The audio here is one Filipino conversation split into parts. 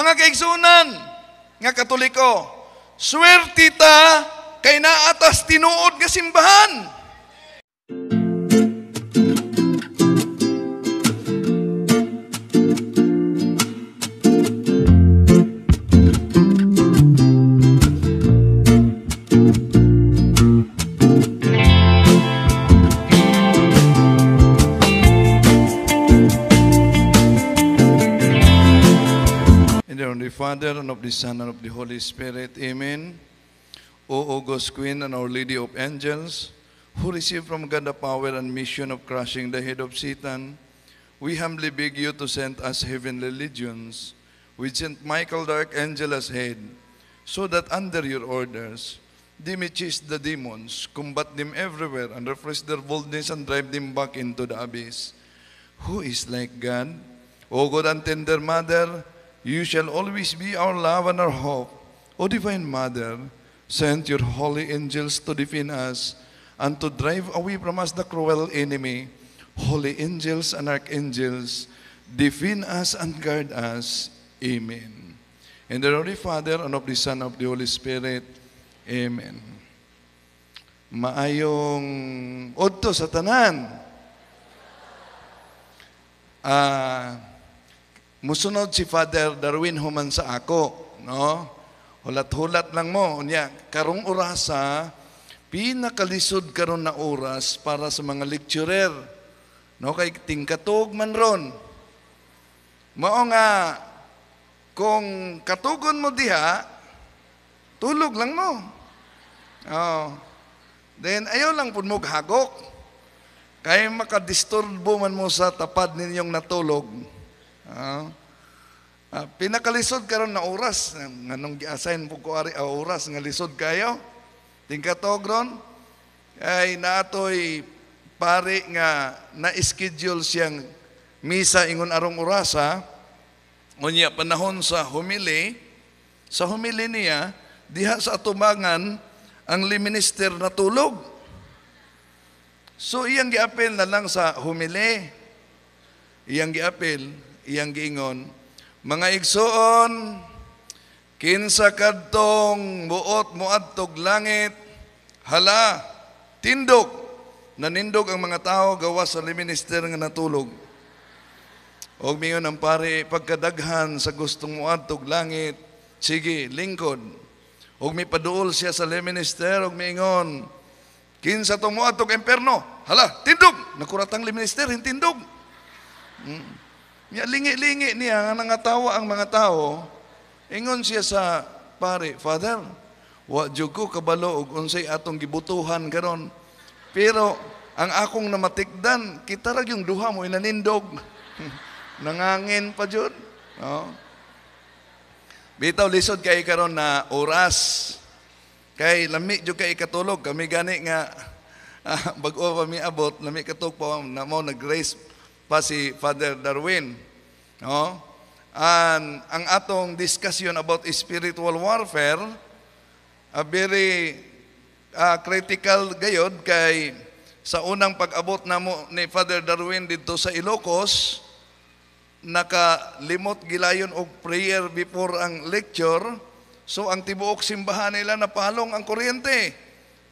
Mga kaigsunan, nga katoliko, swerte ta kay naatas tinuod nga simbahan. The Son, and of the Holy Spirit. Amen. O August Queen and Our Lady of Angels, who received from God the power and mission of crushing the head of Satan, we humbly beg you to send us heavenly legions, with Saint Michael the Archangel as head, so that under your orders, they may chase the demons, combat them everywhere, and refresh their boldness and drive them back into the abyss. Who is like God? O good and tender Mother, you shall always be our love and our hope. O Divine Mother, send your holy angels to defend us and to drive away from us the cruel enemy. Holy angels and archangels, defend us and guard us. Amen. In the name of the Father, and of the Son, and of the Holy Spirit. Amen. Maayong odto sa tanan. Ah, musunod si Father Darwin human sa ako, no? Hulat-hulat lang mo. Unya, karong orasa, pinakalisod karon na oras para sa mga lecturer. No, kay tingkatog man ron. Mao nga, kung katugon mo diha, tulog lang mo. Oh. Then, ayaw lang po mo hagok. Kaya makadisturbo man mo sa tapad ninyong natulog. Ah, pinakalisod karon na oras nganong gi-assign po ko ari ah, oras nga lisod kayo. Tingkatog ron ay naatoy pare nga na-schedule siyang misa ingon arong orasa. Unya panahon sa humili, sa humili niya diha sa atubangan ang liminister natulog. So iyang giapil na lang sa humili. Iyang giapil, iyang giingon, mga igsoon, kinsa kadtong buot moadtog langit, hala, tindog, nanindog ang mga tao gawas sa liminister nga natulog. Og mingon ang pare pagkadaghan sa gustong moadtog langit, sige, lingkod. Og may paduol siya sa liminister og mingon, kinsa tong moadtog imperno, hala, tindog, nakuratang liminister, hintindog. Hmm. Ya, lingi-lingi niya nga nangatawa ang mga tao. Ingon siya sa pare, Father, wa ko kabalo og unsay atong gibutuhan karon. Pero ang akong namatikdan, kita ra yung duha mo inanindog. Nangangin pa jud. Oh. Bitaw lisod kay karon na oras. Kay lami jud kay katulog kami gani nga ah, bag-o pa abot lami katok pa na mo nag-grace pa si Father Darwin. No? And ang atong discussion about spiritual warfare, a very uh, critical gayod kay sa unang pag-abot namo ni Father Darwin dito sa Ilocos, nakalimot gilayon og prayer before ang lecture. So ang tibuok simbahan nila napalong ang kuryente.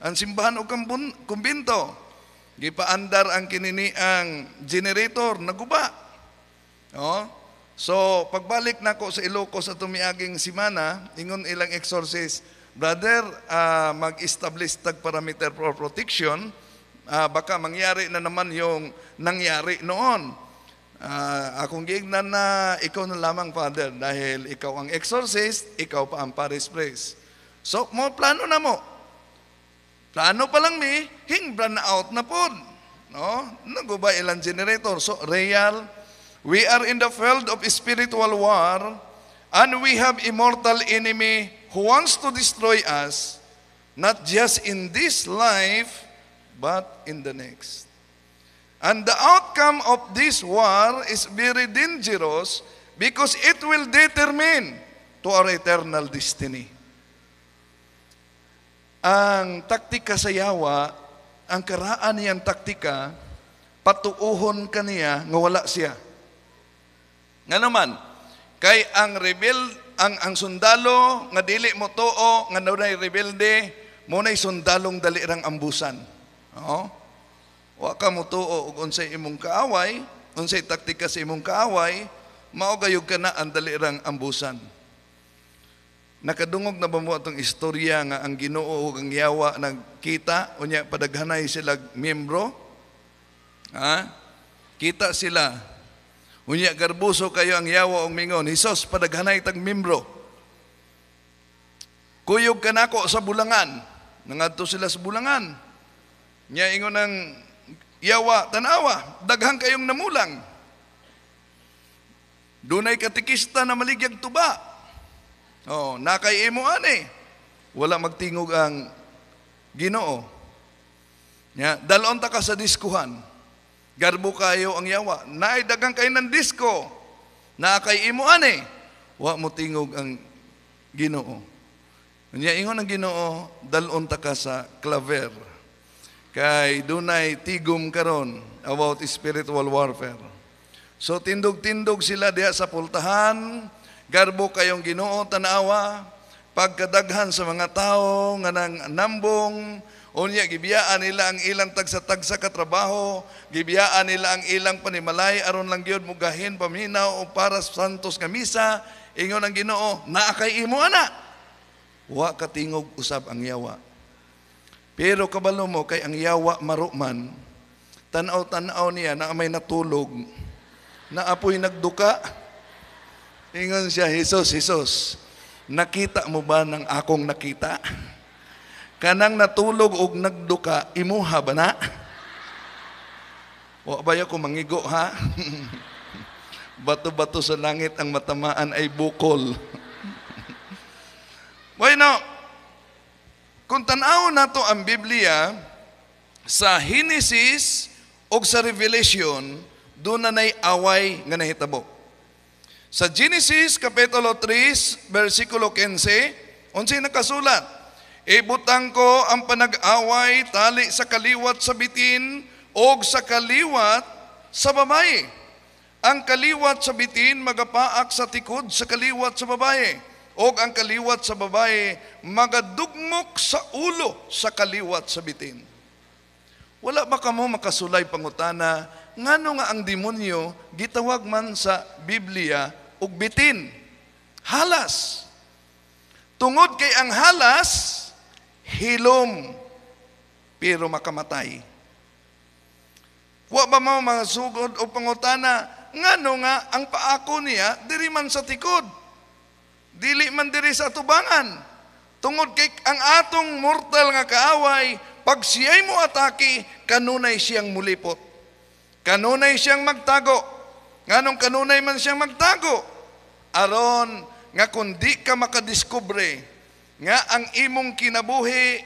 Ang simbahan og kumbinto. Gipaandar ang kinini ang generator, naguba. Oh. So, pagbalik nako sa Ilocos sa tumiaging simana, ingon ilang exorcist, brother, uh, mag-establish tag parameter for protection, uh, baka mangyari na naman yung nangyari noon. Uh, akong giignan na ikaw na lamang, Father, dahil ikaw ang exorcist, ikaw pa ang paris priest. So, mo plano na mo. Plano pa lang mi, hing brand out na po. No? Naguba ilang generator. So, real, we are in the field of spiritual war and we have immortal enemy who wants to destroy us, not just in this life, but in the next. And the outcome of this war is very dangerous because it will determine to our eternal destiny. Ang taktika sa yawa, ang karaan niyang taktika, patuuhon kaniya nga wala siya. Nga naman, Kay ang rebel ang ang sundalo nga dili mo tuo nga dunay rebelde mo nay sundalong dali rang ambusan. Oo. Wa ka mo tuo ug unsay imong kaaway, unsay taktika sa imong kaaway, mao gayud ka na ang dali rang ambusan. Nakadungog na ba mo atong istorya nga ang Ginoo ug ang Yawa nagkita unya padaghanay sila miyembro? Ha? Kita sila. Unya garbuso kayo ang Yawa ug mingon, Hesus padaghanay tag miyembro. Kuyog ka nako sa bulangan. Nangadto sila sa bulangan. Nya ingon ng Yawa, tanawa, daghang kayong namulang. Dunay katikista na maligyag tuba. Oh, nakay imo ani. Wala magtingog ang Ginoo. Ya, dalon ta ka sa diskuhan. Garbo kayo ang yawa. Naay dagang kayo ng disko. Na kay imo ani. Wa mo tingog ang Ginoo. Nya ingon ang Ginoo, dalon ta ka sa claver. Kay dunay tigom karon about spiritual warfare. So tindog-tindog sila diha sa pultahan, garbo kayong Ginoo tanawa, pagkadaghan sa mga tao nga nang nambong, unya gibiyaan nila ang ilang tagsa-tagsa ka trabaho, gibiyaan nila ang ilang panimalay aron lang gyud mugahin paminaw o para sa santos nga misa, ingon ang Ginoo, naa kay imo ana. Wa katingog usab ang yawa. Pero kabalo mo kay ang yawa maruman, tanaw-tanaw niya na may natulog, na apoy nagduka. Ingon siya, Jesus, Jesus, nakita mo ba ng akong nakita? Kanang natulog og nagduka, imuha ba na? O ba ko mangigo ha? Bato-bato sa langit ang matamaan ay bukol. bueno, kung tanaw na to ang Biblia, sa Genesis o sa Revelation, doon na away nga nahitabo. Sa Genesis Kapitulo 3, versikulo 15, unsay nakasulat, Ibutang ko ang panag-away tali sa kaliwat sa bitin o sa kaliwat sa babae. Ang kaliwat sa bitin magapaak sa tikod sa kaliwat sa babae. O ang kaliwat sa babae magadugmok sa ulo sa kaliwat sa bitin. Wala ba kamo makasulay pangutana ngano nga ang demonyo gitawag man sa Biblia og bitin? Halas. Tungod kay ang halas hilom pero makamatay. Wa ba mo mga sugod o pangutana ngano nga ang paako niya diri man sa tikod. Dili man diri sa tubangan. Tungod kay ang atong mortal nga kaaway pag siya'y mo atake, kanunay siyang mulipot. Kanunay siyang magtago. Nganong kanunay man siyang magtago? Aron nga kundi ka makadiskubre nga ang imong kinabuhi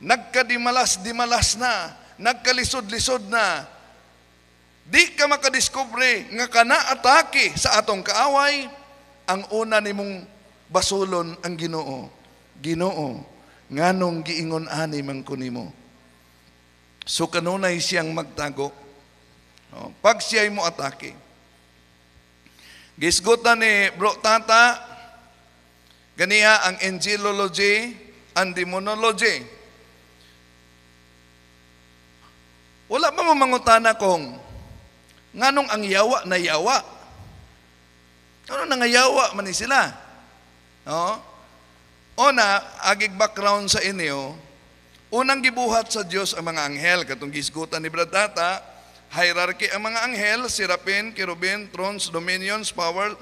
nagkadimalas-dimalas na, nagkalisod-lisod na. Di ka makadiskubre nga kana atake sa atong kaaway, ang una nimong basulon ang Ginoo. Ginoo, nganong giingon ani man kunimo. So kanunay siyang magtago. Oh, pag siya'y mo atake. Gisgutan ni Bro Tata, Ganiya ang angelology and demonology. Wala ba mamangutana kung nganong ang yawa na yawa? Ano na nga yawa man ni sila? No? Una, agig background sa inyo, unang gibuhat sa Dios ang mga anghel, katong gisgutan ni Bradata, hierarchy ang mga anghel, sirapin, kerubin, thrones, dominions, power,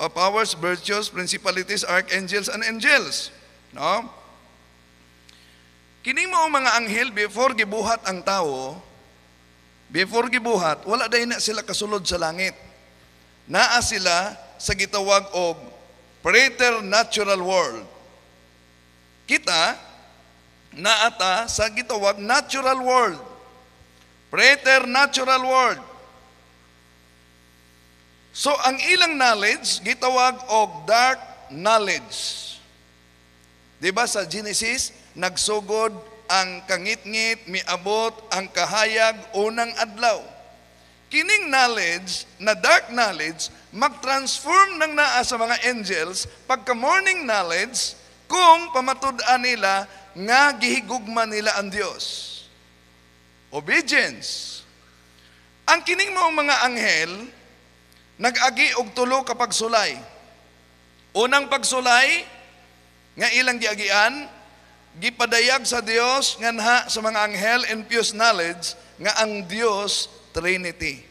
uh, powers, virtues, principalities, archangels, and angels. No? Kini mo mga anghel before gibuhat ang tao, before gibuhat, wala day na sila kasulod sa langit. Naa sila sa gitawag og preternatural world. Kita naata sa gitawag natural world. Preternatural world. So ang ilang knowledge gitawag og dark knowledge. Di ba sa Genesis nagsugod ang kangit-ngit miabot ang kahayag unang adlaw. kining knowledge, na dark knowledge, mag-transform ng naa sa mga angels pagka morning knowledge kung pamatud-an nila nga gihigugma nila ang Dios. Obedience. Ang kining mo mga anghel, nag-agi og tulo kapag sulay. Unang pagsulay, nga ilang giagian, gipadayag sa Dios nganha sa mga anghel and pious knowledge nga ang Dios Trinity.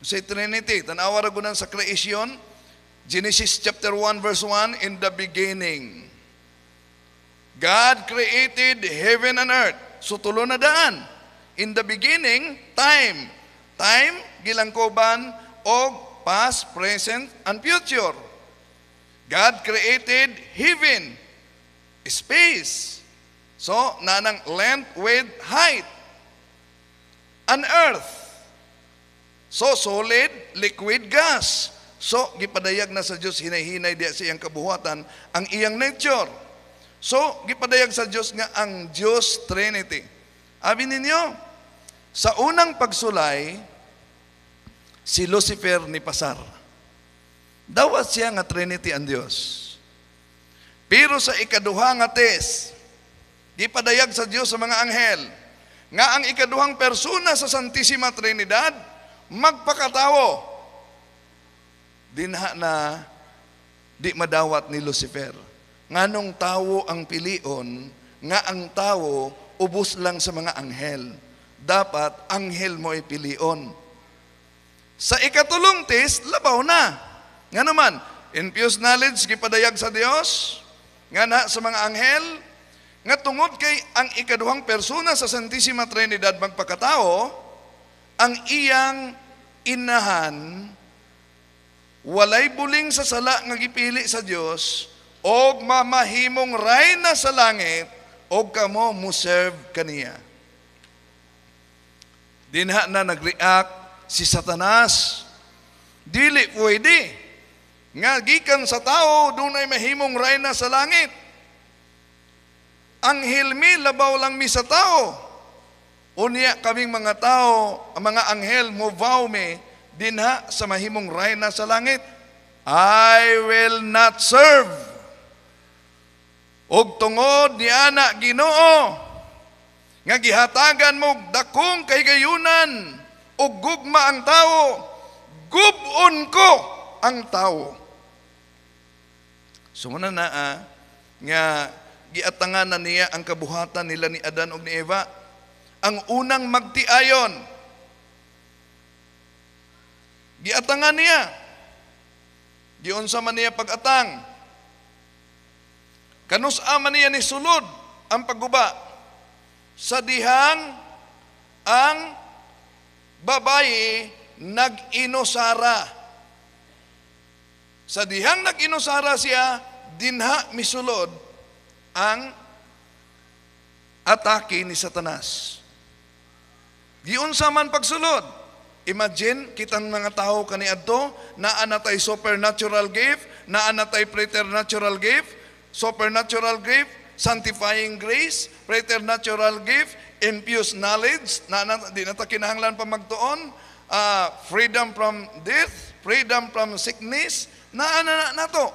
Say Trinity, tanawa ra sa creation, Genesis chapter 1 verse 1, in the beginning. God created heaven and earth. So tulo na daan. In the beginning, time. Time, gilangkoban, og past, present, and future. God created heaven, space. So, nanang length, width, height. An earth. So, solid, liquid, gas. So, gipadayag na sa Diyos, hinay-hinay diya sa iyang kabuhatan, ang iyang nature. So, gipadayag sa Diyos nga ang Diyos Trinity. Abi ninyo, sa unang pagsulay, si Lucifer ni Pasar. Dawat siya nga Trinity ang Diyos. Pero sa ikaduha nga test, gipadayag sa Diyos sa mga anghel, nga ang ikaduhang persona sa Santissima Trinidad, magpakatawo. Dinha na di madawat ni Lucifer. Nganong tawo ang pilion, nga ang tawo ubos lang sa mga anghel. Dapat anghel mo ay pilion. Sa ikatulong test, labaw na. Nga naman, infused knowledge, gipadayag sa Dios, nga na sa mga anghel, nga tungod kay ang ikaduhang persona sa Santissima Trinidad magpakatao, ang iyang inahan, walay buling sa sala nga gipili sa Dios, og mamahimong rayna sa langit, og kamo mo serve kaniya. Dinha na nag-react si Satanas. Dili pwede. Nga gikan sa tao, doon ay mahimong rayna sa langit. Ang hilmi, labaw lang mi sa tao. Unya kaming mga tao, ang mga anghel, mo vow me, dinha sa mahimong rayna sa langit. I will not serve. Og tungod ni ana Ginoo nga gihatagan mo dakong kay gayunan ug gugma ang tao gubon ko ang tao sumuna na ah, nga giatangan na niya ang kabuhatan nila ni Adan ug ni Eva ang unang magtiayon giatangan niya giunsa man niya pagatang kanus ama niya ni sulod ang pagguba sa dihang ang babayi nag-inosara. Sa dihang nag-inosara siya, dinha misulod ang atake ni Satanas. Giunsa man pagsulod. Imagine, kitang mga tao kaniadto, na anatay supernatural gift, na anatay preternatural gift, supernatural gift, sanctifying grace, preternatural gift, infused knowledge, na, na di na ta kinahanglan pa magtuon, uh, freedom from death, freedom from sickness, na na, na, na to.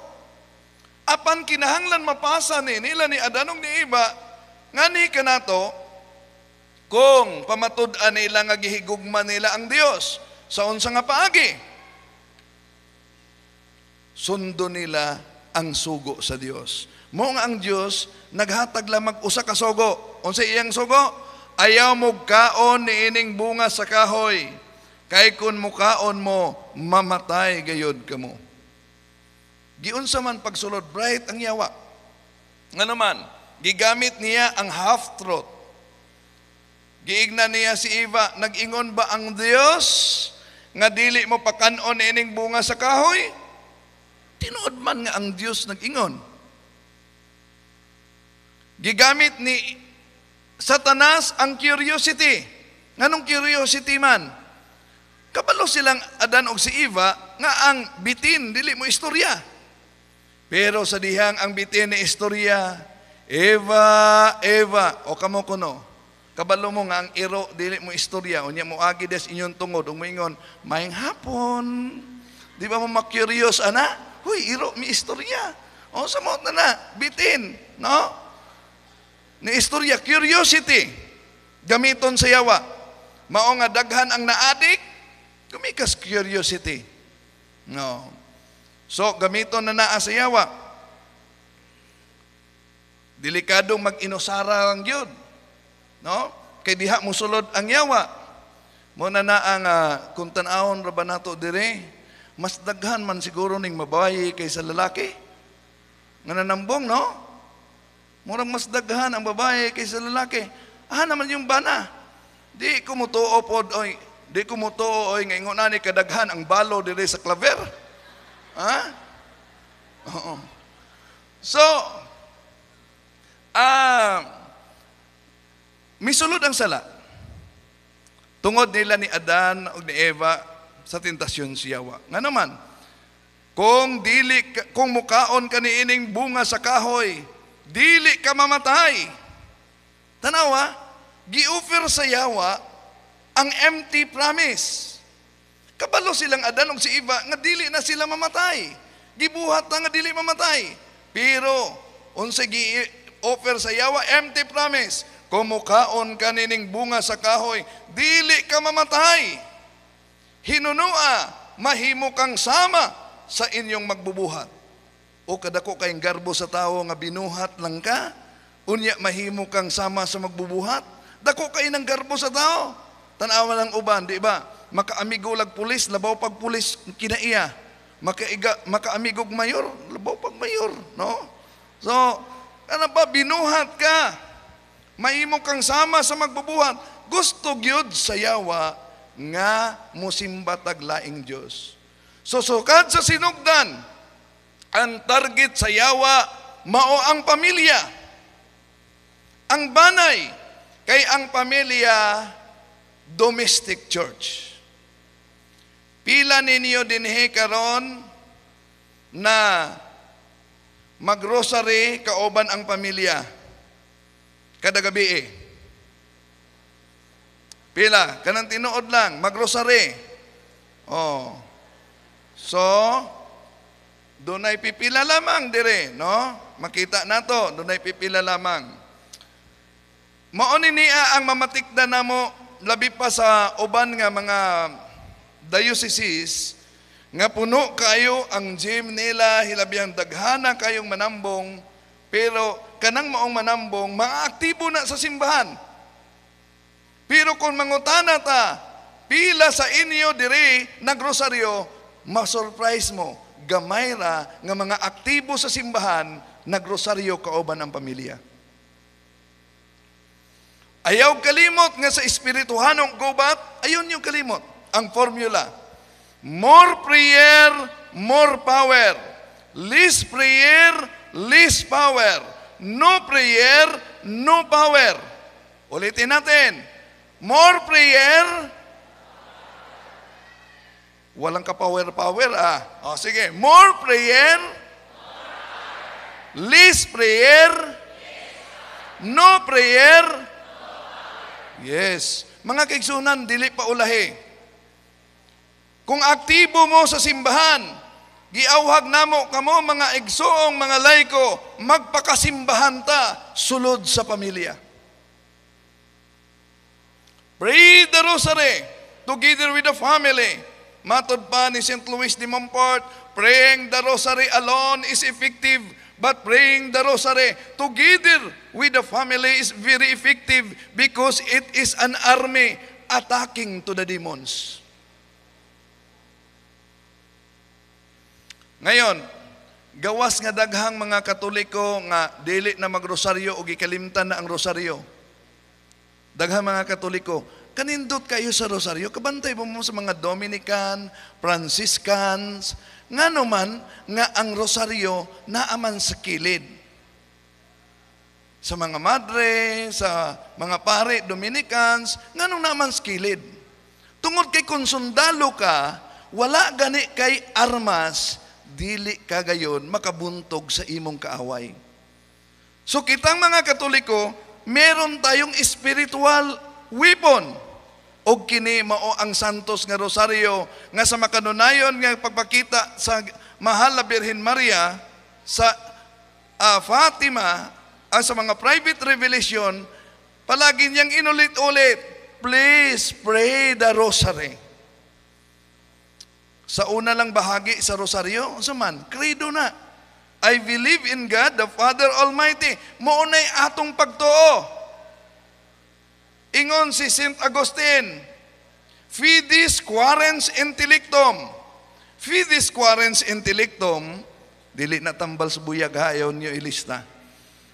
Apan kinahanglan mapasa ni nila ni Adanong ni Iba, nga ni kanato, kung pamatud-an nila nga gihigugma nila ang Dios sa unsa nga paagi. Sundo nila ang sugo sa Dios. Mo nga ang Dios naghatag lamang usa ka sugo. Unsa iyang sugo? Ayaw mo kaon ni ining bunga sa kahoy. Kay kun mukaon mo, mamatay gayod kamo. Giunsa man pagsulod, bright ang yawa. Nga naman, gigamit niya ang half-truth. Giigna niya si Eva, nag-ingon ba ang Dios nga dili mo pakanon ining bunga sa kahoy? Tinuod man nga ang Dios nag-ingon. Gigamit ni Satanas ang curiosity. Nganong curiosity man? Kabalo silang Adan og si Eva nga ang bitin dili mo istorya. Pero sa dihang ang bitin ni istorya, Eva, Eva, o kamo kuno, Kabalo mo nga ang iro dili mo istorya unya mo agi des inyong tungod ug moingon maayong hapon. Di ba mo ma-curious ana? Huy, iro mi istorya. O sa mo na na bitin, no? Ni istorya curiosity gamiton sa yawa. Mao nga daghan ang naadik, gumikas curiosity. No. So gamiton na naa sa yawa. Delikadong mag-inusara lang yun. No? Kay diha mo sulod ang yawa. Mo na na ang uh, kung tanahon ra nato dire, mas daghan man siguro ning mabayi kaysa lalaki. Nga nanambong, no? Murang mas daghan ang babae kaysa lalaki. Ah, naman yung bana. Di ko mo tuo pod, oy. Di ko mo tuo, oy, ngayon na ni kadaghan ang balo dire sa klaver. Ha? Oo. So, ah, misulod ang sala. Tungod nila ni Adan o ni Eva sa tentasyon si Yawa. Nga naman, kung dili kung mukaon ka niining bunga sa kahoy, dili ka mamatay. Tanawa, gi-offer sa Yawa ang empty promise. Kabalo silang Adan ug si Eva nga dili na sila mamatay. Gibuhat na nga dili mamatay. Pero unsa gi offer sa Yawa empty promise. Kumukaon ka nining bunga sa kahoy, dili ka mamatay. Hinunua, mahimo kang sama sa inyong magbubuhat. O kadako kayong garbo sa tao nga binuhat lang ka, unya mahimo kang sama sa magbubuhat. Dako kay ng garbo sa tao. Tanawa ng uban, di ba? Makaamigo lag pulis, labaw pag pulis kinaiya. Makaiga, makaamigog mayor, labaw pag mayor, no? So, ano ba, binuhat ka. Mahimo kang sama sa magbubuhat. Gusto gyud sa yawa nga musimba taglaing Dios. So sukad sa sinugdan, ang target sa yawa mao ang pamilya. Ang banay kay ang pamilya domestic church. Pila ninyo dinhi karon na magrosary kauban ang pamilya kada gabi eh. Pila, kanang tinuod lang, magrosary. Oh. So, dunay pipila lamang dire, no? Makita nato, dunay pipila lamang. Mao ni niya ang mamatikda namo labi pa sa uban nga mga dioceses nga puno kayo ang gym nila hilabihang daghana kayong manambong pero kanang maong manambong maaktibo na sa simbahan. Pero kung mangutana ta, pila sa inyo diri nagrosaryo, ma-surprise mo, gamay ra nga mga aktibo sa simbahan, nagrosaryo kauban ang pamilya. Ayaw kalimot nga sa espirituhanong gubat, ayun yung kalimot. Ang formula. More prayer, more power. Less prayer, less power. No prayer, no power. Ulitin natin. More prayer, walang ka-power-power ah. O sige, more prayer, less prayer, no prayer, Yes. Mga kaigsunan, dili pa ulahi. Kung aktibo mo sa simbahan, giawhag namo kamo mga igsoong mga layko, magpakasimbahan ta sulod sa pamilya. Pray the rosary together with the family. Matod pa ni St. Louis de Montfort, praying the rosary alone is effective, but praying the rosary together with the family is very effective because it is an army attacking to the demons. Ngayon, gawas nga daghang mga katoliko nga dili na magrosaryo o gikalimtan na ang rosaryo. Daghang mga katoliko, kanindot kayo sa rosaryo, kabantay mo mo sa mga Dominican, Franciscans, nga naman nga ang rosaryo naaman sa kilid. Sa mga madre, sa mga pare, Dominicans, nga naman sa kilid. Tungod kay kung sundalo ka, wala gani kay armas, dili ka gayon makabuntog sa imong kaaway. So kitang mga katoliko, meron tayong spiritual weapon. O kini mao ang santos nga rosaryo nga sa makanunayon nga pagpakita sa mahal na Birhen Maria sa uh, Fatima ang sa mga private revelation palagi niyang inulit-ulit please pray the rosary sa una lang bahagi sa rosaryo sa man credo na I believe in God the Father Almighty mo atong pagtuo Ingon si St. Agustin, Fidis quarens intellectum. Fidis quarens intellectum, dili na tambal sa buyag hayon niyo ilista.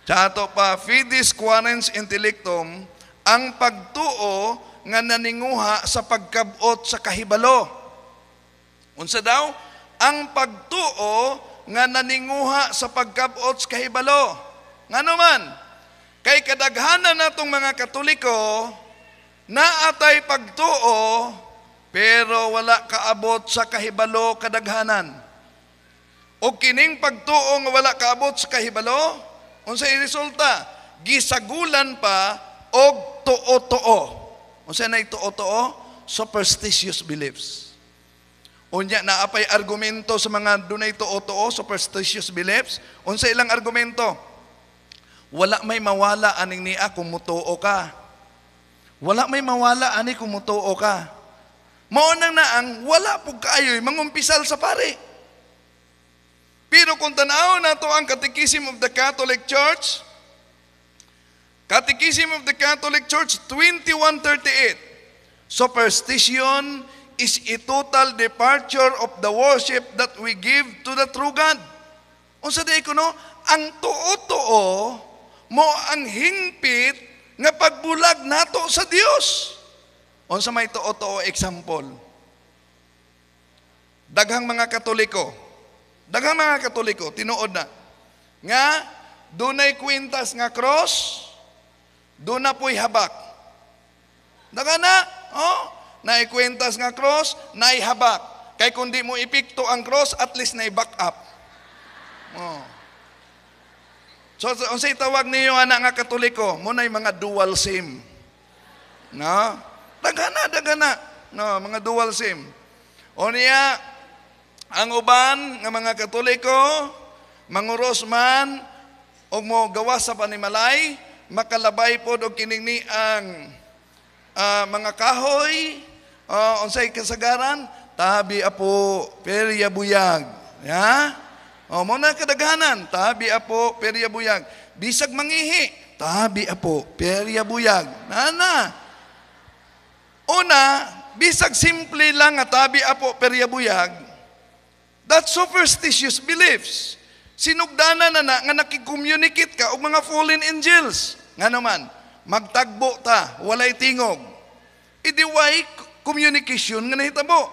Chato pa, Fidis quarens intellectum, ang pagtuo nga naninguha sa pagkabot sa kahibalo. Unsa daw? Ang pagtuo nga naninguha sa pagkabot sa kahibalo. Nga naman, Kay kadaghanan natong mga Katoliko, naatay pagtuo, pero wala kaabot sa kahibalo kadaghanan. O kining pagtuo nga wala kaabot sa kahibalo, unsa resulta? Gisagulan pa og tuo-tuo. Unsa na tuo-tuo? Superstitious beliefs. Unya naapay argumento sa mga dunay tuo-tuo, superstitious beliefs. Unsa ilang argumento? Wala may mawala aning niya kung mutuo ka. Wala may mawala ani kung mutuo ka. Mao nang naang wala pug kaayoy mangumpisal sa pare. Pero kung tanaw na to ang Catechism of the Catholic Church, Catechism of the Catholic Church 2138, superstition is a total departure of the worship that we give to the true God. Unsa di ko no, ang tuo-tuo mo ang hingpit nga pagbulag nato sa Dios. Unsa may tuo-tuo example? Daghang mga Katoliko, daghang mga Katoliko tinuod na nga dunay kwintas nga cross, doon na po'y habak. Daga na, oh, naikwintas nga cross, naihabak. Kay kundi mo ipikto ang cross, at least na back up. Oh. So, unsay tawag niyo anak nga katoliko, mo na mga dual sim. No? Dagana, dagana. No, mga dual sim. O niya, ang uban nga mga katoliko, manguros man, o mo gawas sa panimalay, makalabay po og kining ni ang uh, mga kahoy, uh, unsay kasagaran, tabi apo, perya buyag. Ya? Yeah? O, mo na kadaghanan, tabi apo, perya buyag. Bisag mangihi, tabi apo, perya buyag. Nana. Una, bisag simple lang nga tabi apo, perya buyag, that's superstitious beliefs. Sinugdanan na na nga nakikomunicate ka og mga fallen angels. Nga naman, magtagbo ta, walay tingog. Idi why communication nga nahitabo.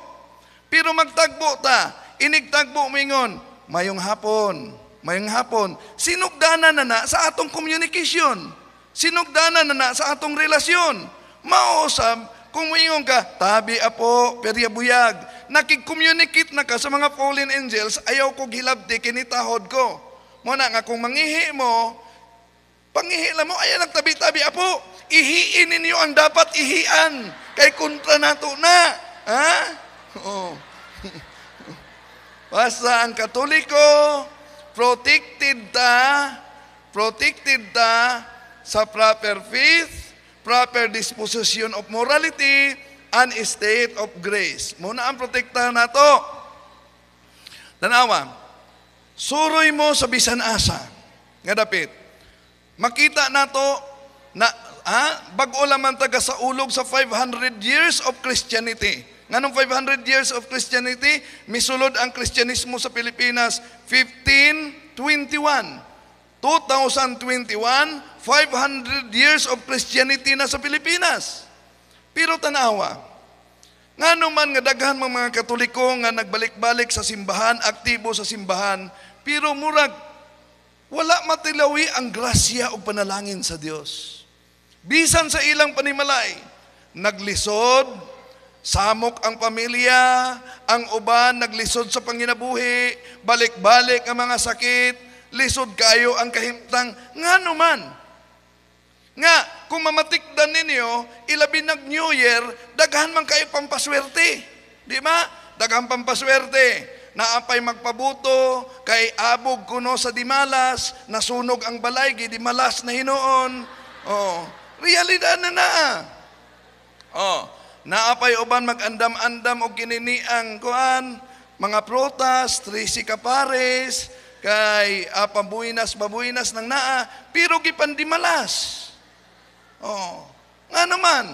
Pero magtagbo ta, inigtagbo mingon, mayong hapon, mayong hapon. Sinugdanan na na sa atong communication. Sinugdanan na na sa atong relasyon. Mausap, kung mayong ka, tabi apo, perya buyag. Nakig-communicate na ka sa mga fallen angels, ayaw ko gilabdi, kinitahod ko. Muna nga kung mangihi mo, pangihi mo, ayaw nagtabi-tabi apo, ihiin ninyo ang dapat ihian. Kay kontra nato na. Ha? Oh. Basta ang Katoliko, protected ta, protected ta sa proper faith, proper disposition of morality, and state of grace. Muna ang protektahan nato. Tanawa, suroy mo sa bisan asa, nga dapit. Makita nato na ha, bago lamang taga sa ulog sa 500 years of Christianity Nganong 500 years of Christianity, misulod ang Kristyanismo sa Pilipinas 1521. 2021, 500 years of Christianity na sa Pilipinas. Pero tanawa, nga naman nga daghan mga katoliko nga nagbalik-balik sa simbahan, aktibo sa simbahan, pero murag, wala matilawi ang grasya o panalangin sa Dios. Bisan sa ilang panimalay, naglisod, Samok ang pamilya, ang uban naglisod sa panginabuhi, balik-balik ang mga sakit, lisod kayo ang kahimtang, nga naman. Nga, kung mamatikdan ninyo, ilabi nag New Year, daghan man kayo pampaswerte. Di ba? Daghan pampaswerte. Naapay magpabuto, kay abog kuno sa dimalas, nasunog ang balay, dimalas na hinoon. Oh, realidad na na. Oh, naapay uban mag-andam-andam og kininiang kuan, mga protas, trisi kapares, kay uh, pabuinas babuinas ng naa, pero gipandimalas. Oh, nga naman,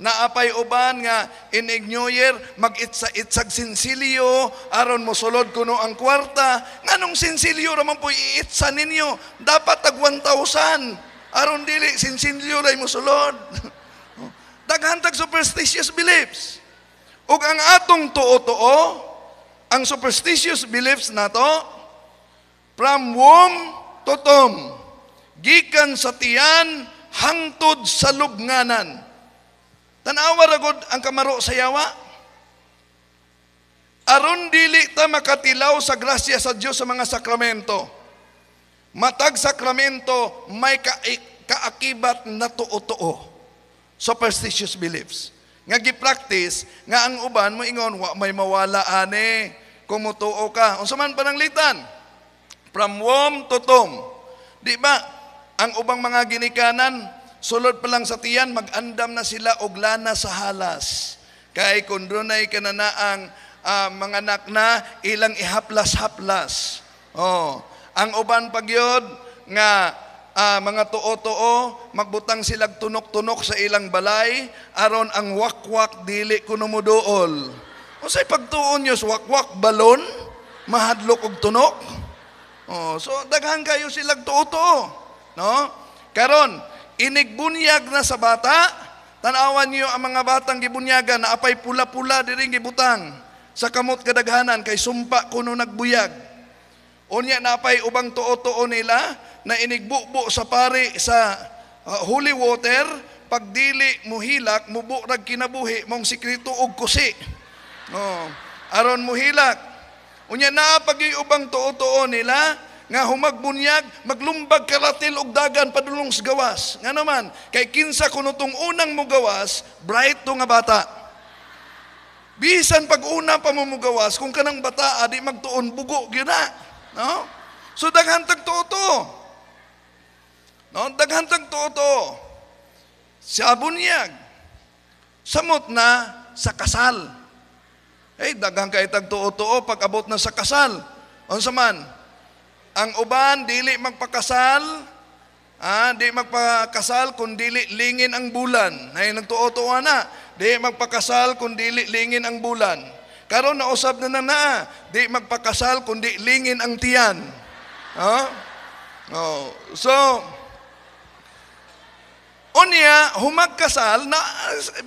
naapay uban nga inig New Year, mag-itsa-itsag sinsilyo, aron mo sulod kuno ang kwarta, nganong sinsilyo raman po iitsa ninyo, dapat tag 1,000, aron dili sinsilyo ray mo sulod. Daghan tag superstitious beliefs. Ug ang atong tuo-tuo, ang superstitious beliefs nato, from womb to tomb, gikan sa tiyan hangtod sa lubnganan. Tanawa ragod ang kamaro sa yawa. Aron dili ta makatilaw sa grasya sa Dios sa mga sakramento. Matag sakramento may ka kaakibat na tuo-tuo. Superstitious beliefs. Nga gi-practice nga ang uban mo ingon wa may mawala ane kung mutuo ka. Unsa man pananglitan? From womb to tomb. Di ba? Ang ubang mga ginikanan, sulod pa lang sa tiyan, mag-andam na sila og lana sa halas. Kay kung dunay kananaang uh, mga anak na, ilang ihaplas-haplas. Oh, ang uban pagyod nga uh, mga tuo-tuo, magbutang silag tunok-tunok sa ilang balay, aron ang wakwak dili kuno muduol. O say pagtuon sa wakwak balon, mahadlok og tunok. Oh, so daghan kayo silag tuo-tuo. No? Karon, inigbunyag na sa bata, tanawan niyo ang mga batang gibunyagan na apay pula-pula diring gibutang sa kamot kadaghanan kay sumpa kuno nagbuyag. Unya na apay ubang tuo-tuo nila na inigbubo sa pari sa uh, holy water, pagdili muhilak, mubo rag kinabuhi mong sikreto og kusi. No. Aron muhilak. Unya na pag ubang tuo-tuo nila nga humagbunyag, maglumbag karatil og dagan padulong sa gawas. Nga naman, kay kinsa kuno tong unang mo gawas, bright to nga bata. Bisan pag una pa mo mugawas, kung kanang bata, adi magtuon, bugo, gina. No? So daghan tag to. No? Daghan tag to. Sa bunyag, samot na sa kasal. Eh, daghang kay tag tuo pag abot na sa kasal. Unsa man? Ang uban dili magpakasal, ah, di magpakasal kung dili lingin ang bulan. Nay nagtuo-tuo na, di magpakasal kung dili lingin ang bulan. Karon na usab na na, na di magpakasal kung di lingin ang tiyan. Ha? Oh, so Unya, humagkasal na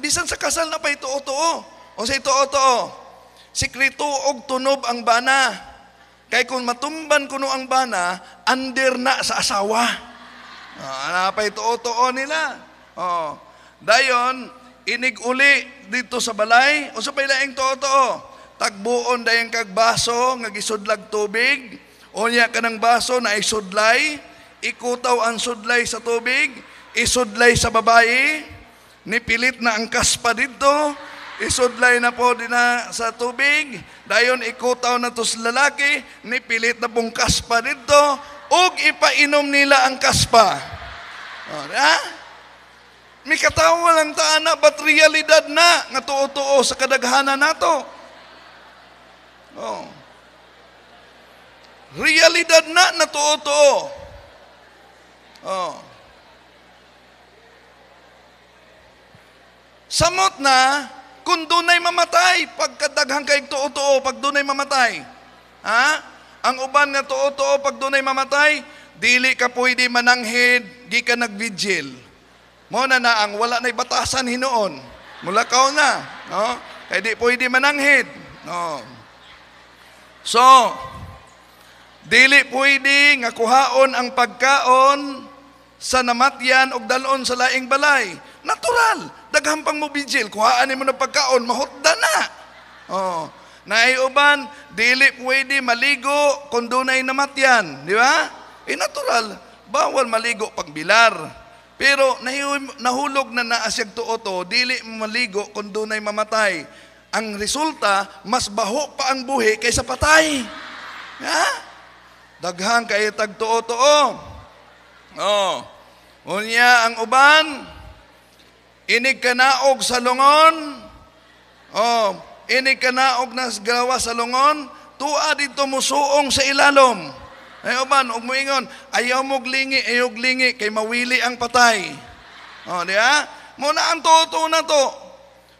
bisan sa kasal na pa ito tuo O sa ito tuo Sikreto og tunob ang bana. Kay kung matumban kuno ang bana, under na sa asawa. Ah, napay tuo-tuo nila. Oh. Dayon, inig uli dito sa balay, o sa pailaing tuo-tuo. Tagbuon dayang kag baso nga gisudlag tubig, unya kanang baso na isudlay, ikutaw ang sudlay sa tubig, isudlay sa babae, nipilit na ang kaspa dito, isudlay na po din na sa tubig, dayon ikutaw na to sa lalaki, nipilit na pong kaspa dito, ug ipainom nila ang kaspa. O, ha? May katawa lang taana, but realidad na, nga tuo-tuo sa kadaghanan nato. Oh. Realidad na na tuo-tuo. Oh. Samot na, kung dunay mamatay, pagkadaghang kay tuo-tuo, pag dunay mamatay. Ha? Ang uban nga tuo-tuo, pag dunay mamatay, dili ka pwede mananghid, di ka nagvigil. Mo na na ang wala na batasan hinoon. Mulakaw na. No? Kaya di pwede mananghid. No. So, dili pwede nga kuhaon ang pagkaon sa namatyan og dalon sa laing balay. Natural daghang pang mo vigil, kuhaan mo na pagkaon, mahutda na. Oh. Naiuban, dili pwede maligo kung dunay namatyan. Di ba? Eh natural, bawal maligo pag bilar. Pero nahulog na naasyag tuo to, dili maligo kung dunay mamatay. Ang resulta, mas baho pa ang buhi kaysa patay. Ha? Daghang kay tagtuo tuo. Oh. Unya ang uban, inig kanaog sa lungon. Oh, inig kanaog na gawa sa lungon, tuwa dito musuong sa ilalom. Ay uban, ug moingon, ayaw mo glingi, ayaw glingi kay mawili ang patay. Oh, di ba? Muna ang tuto na to.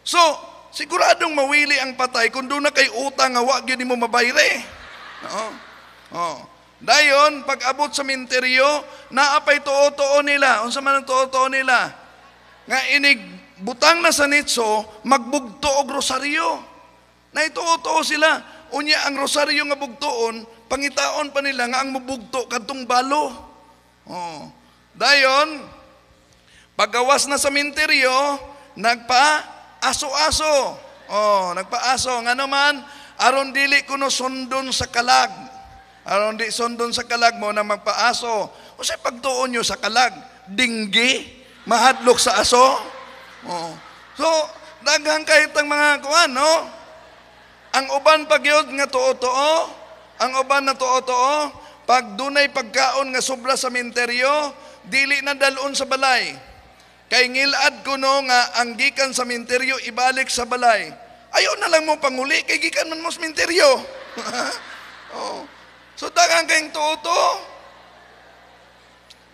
So, siguradong mawili ang patay kung doon na kay utang nga wa gyud mo mabayre. Oo. Oh. Dayon, pag abot sa minteryo, naapay tuo-tuo nila. Unsa man ang tuo-tuo nila? Nga inig butang na sa nitso, magbugto og rosaryo. Na ituo-tuo sila. Unya ang rosaryo nga bugtoon, pangitaon pa nila nga ang mubugto kadtong balo. Oh. Dayon, paggawas na sa minteryo, nagpa aso-aso. Oh, nagpaaso nga naman aron dili kuno sundon sa kalag. Aron di sundon sa kalag mo na magpaaso. O sa pagtuon nyo sa kalag, dinggi, mahadlok sa aso. Oh. So, daghang kahit ang mga kuan, no? Ang uban pagyod nga tuo-tuo, ang uban na tuo-tuo, pag dunay pagkaon nga sobra sa minteryo, dili na dalon sa balay. Kay ngilad ko no nga ang gikan sa minteryo ibalik sa balay. Ayaw na lang mo panguli kay gikan man mo sa minteryo. oh. So daghang kayong tuo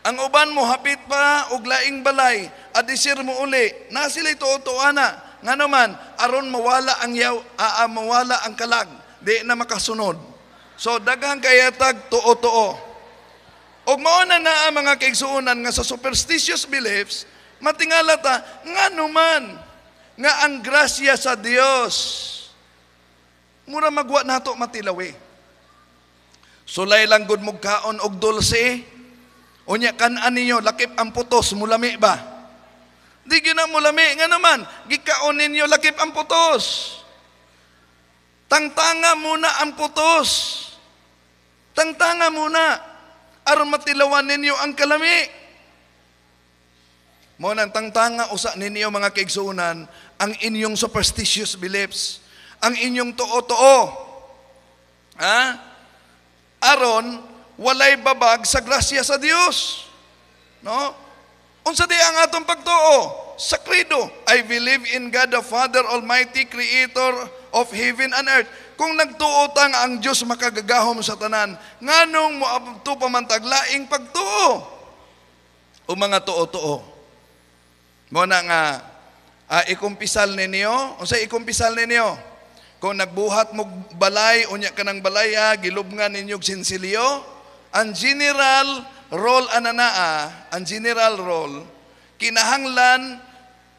Ang uban mo hapit pa og laing balay, adisir mo uli. Na sila tuo ana. Nga naman, aron mawala ang yaw, aa, mawala ang kalag, di na makasunod. So daghang kayatag tuo-tuo. Og mao na na ang mga kaigsuonan nga sa superstitious beliefs, matingala ta nga naman nga ang grasya sa Dios mura magwa nato matilawi. Sulay lang gud mo kaon og dulce. Unya kan-an ninyo lakip ang putos mulami ba? Di gina mulami nga naman gikaon ninyo lakip ang putos. Tangtanga muna ang putos. Tangtanga muna aron matilawan ninyo ang kalami. Mo nang tangtanga usa ninyo mga kaigsuonan ang inyong superstitious beliefs, ang inyong tuo-tuo. Ha? Aron walay babag sa grasya sa Dios. No? Unsa di ang atong pagtuo? Sa credo, I believe in God the Father Almighty, Creator of heaven and earth. Kung nagtuotang ang Diyos makagagahom sa tanan, nganong moabto pamantaglaing pagtuo? O mga tuo-tuo. Mo na nga, uh, ikumpisal ninyo, o sa ikumpisal ninyo, kung nagbuhat mo balay, unya ka ng balaya, gilubngan ninyo sinsilyo, ang general role ananaa, ang general role, kinahanglan,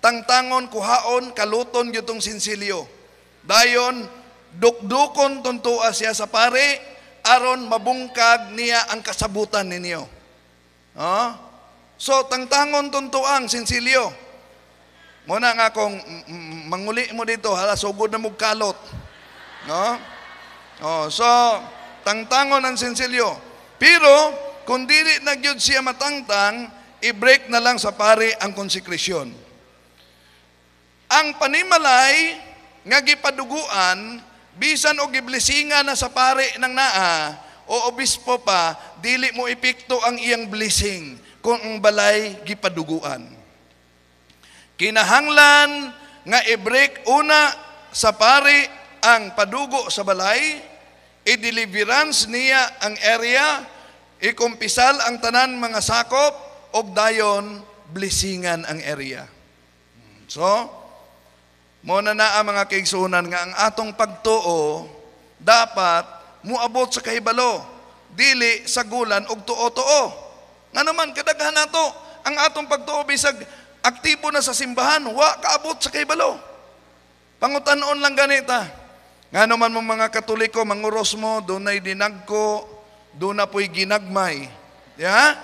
tangtangon, kuhaon, kaluton yutong sinsilyo. Dayon, dukdukon tuntua siya sa pare, aron mabungkag niya ang kasabutan ninyo. Oh? So, tangtangon tuntuang sinsilyo. Muna nga kung manguli mo dito, hala, sugod na mo kalot. No? Oh, so, tangtangon ang sinsilyo. Pero, kung dili na gyud siya matangtang, i-break na lang sa pare ang konsekresyon. Ang panimalay nga gipaduguan bisan og giblisinga na sa pare ng naa o obispo pa dili mo epekto ang iyang blessing kung ang balay gipaduguan. Kinahanglan nga i-break una sa pare ang padugo sa balay, i-deliverance niya ang area, ikumpisal ang tanan mga sakop, og dayon blessingan ang area. So, mo na na ang mga kaigsunan nga ang atong pagtuo dapat muabot sa kahibalo, dili sa gulan og tuo-tuo. Nga naman kadaghan nato ang atong pagtuo bisag aktibo na sa simbahan, wa kaabot sa kahibalo. Pangutanon lang ganita. Nga naman mo mga katoliko, manguros mo, dunay dinagko, doon na po'y ginagmay. Ya?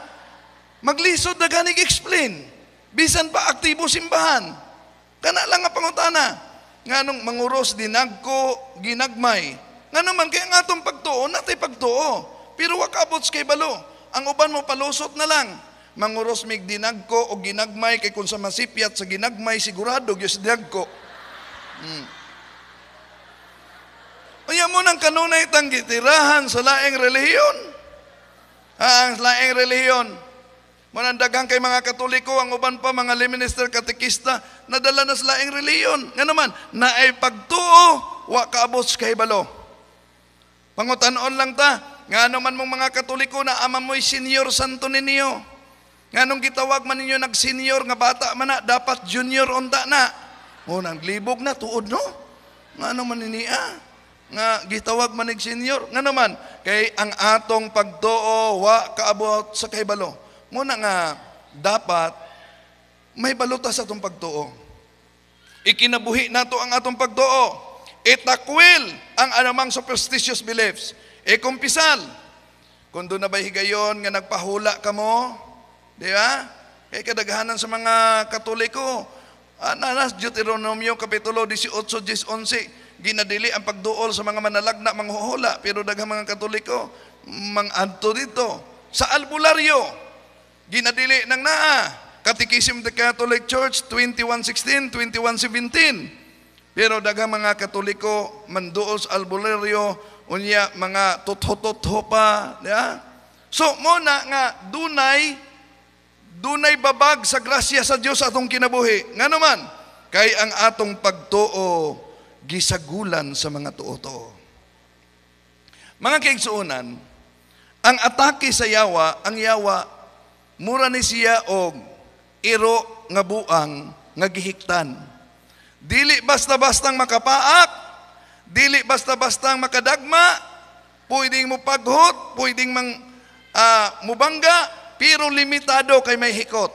Maglisod na ganig explain. Bisan pa aktibo simbahan. Kana lang nga pangutana. Nga nung manguros dinagko, ginagmay. Nga naman kaya nga itong pagtuo, natay pagtuo. Pero wakabot kay balo. Ang uban mo palusot na lang. manguros mig dinagko o ginagmay kay kung sa masipyat sa ginagmay sigurado gyud dinagko. Hmm. Unya mo nang kanunay tang gitirahan sa laing relihiyon. Ah, ang laing relihiyon. Manang daghang kay mga katoliko, ang uban pa mga minister katekista, nadala na sa laing relihiyon. Nga naman, na ay pagtuo, wa kaabot kay balo. Pangutanon lang ta, nga naman mong mga katoliko na ama mo'y senior santo ninyo. Nga nung gitawag man ninyo nag-senior nga bata man na, dapat junior unta na. O, nang libog na, tuod no? Nga naman niya, nga gitawag man nig senior. Nga naman, kay ang atong pagtuo, wa kaabot sa kaybalo. Muna nga, dapat, may baluta sa atong pagtuo. Ikinabuhi nato ang atong pagtuo. Itakwil ang anumang superstitious beliefs. Ikumpisal. Kung doon na ba higayon nga nagpahula ka mo, Di ba? Kaya kadaghanan sa mga katoliko, ah, nanas Deuteronomio Kapitulo 18, 11, ginadili ang pagduol sa mga manalagna, manghuhula, pero daghang mga katoliko, mangadto dito. Sa albularyo, ginadili ng naa, Catechism of the Catholic Church 2116, 2117. Pero daghang mga katoliko manduol sa albularyo, unya mga tutho-tutho pa, ba? So, muna nga, dunay dunay babag sa grasya sa Dios atong kinabuhi. Nga naman, kay ang atong pagtuo gisagulan sa mga tuo-tuo. Mga kaigsuunan, ang atake sa yawa, ang yawa, mura ni siya og iro nga buang nga gihiktan. Dili basta-bastang makapaak, dili basta-bastang makadagma, pwedeng mo paghot, pwedeng mang uh, mubangga, pero limitado kay may hikot.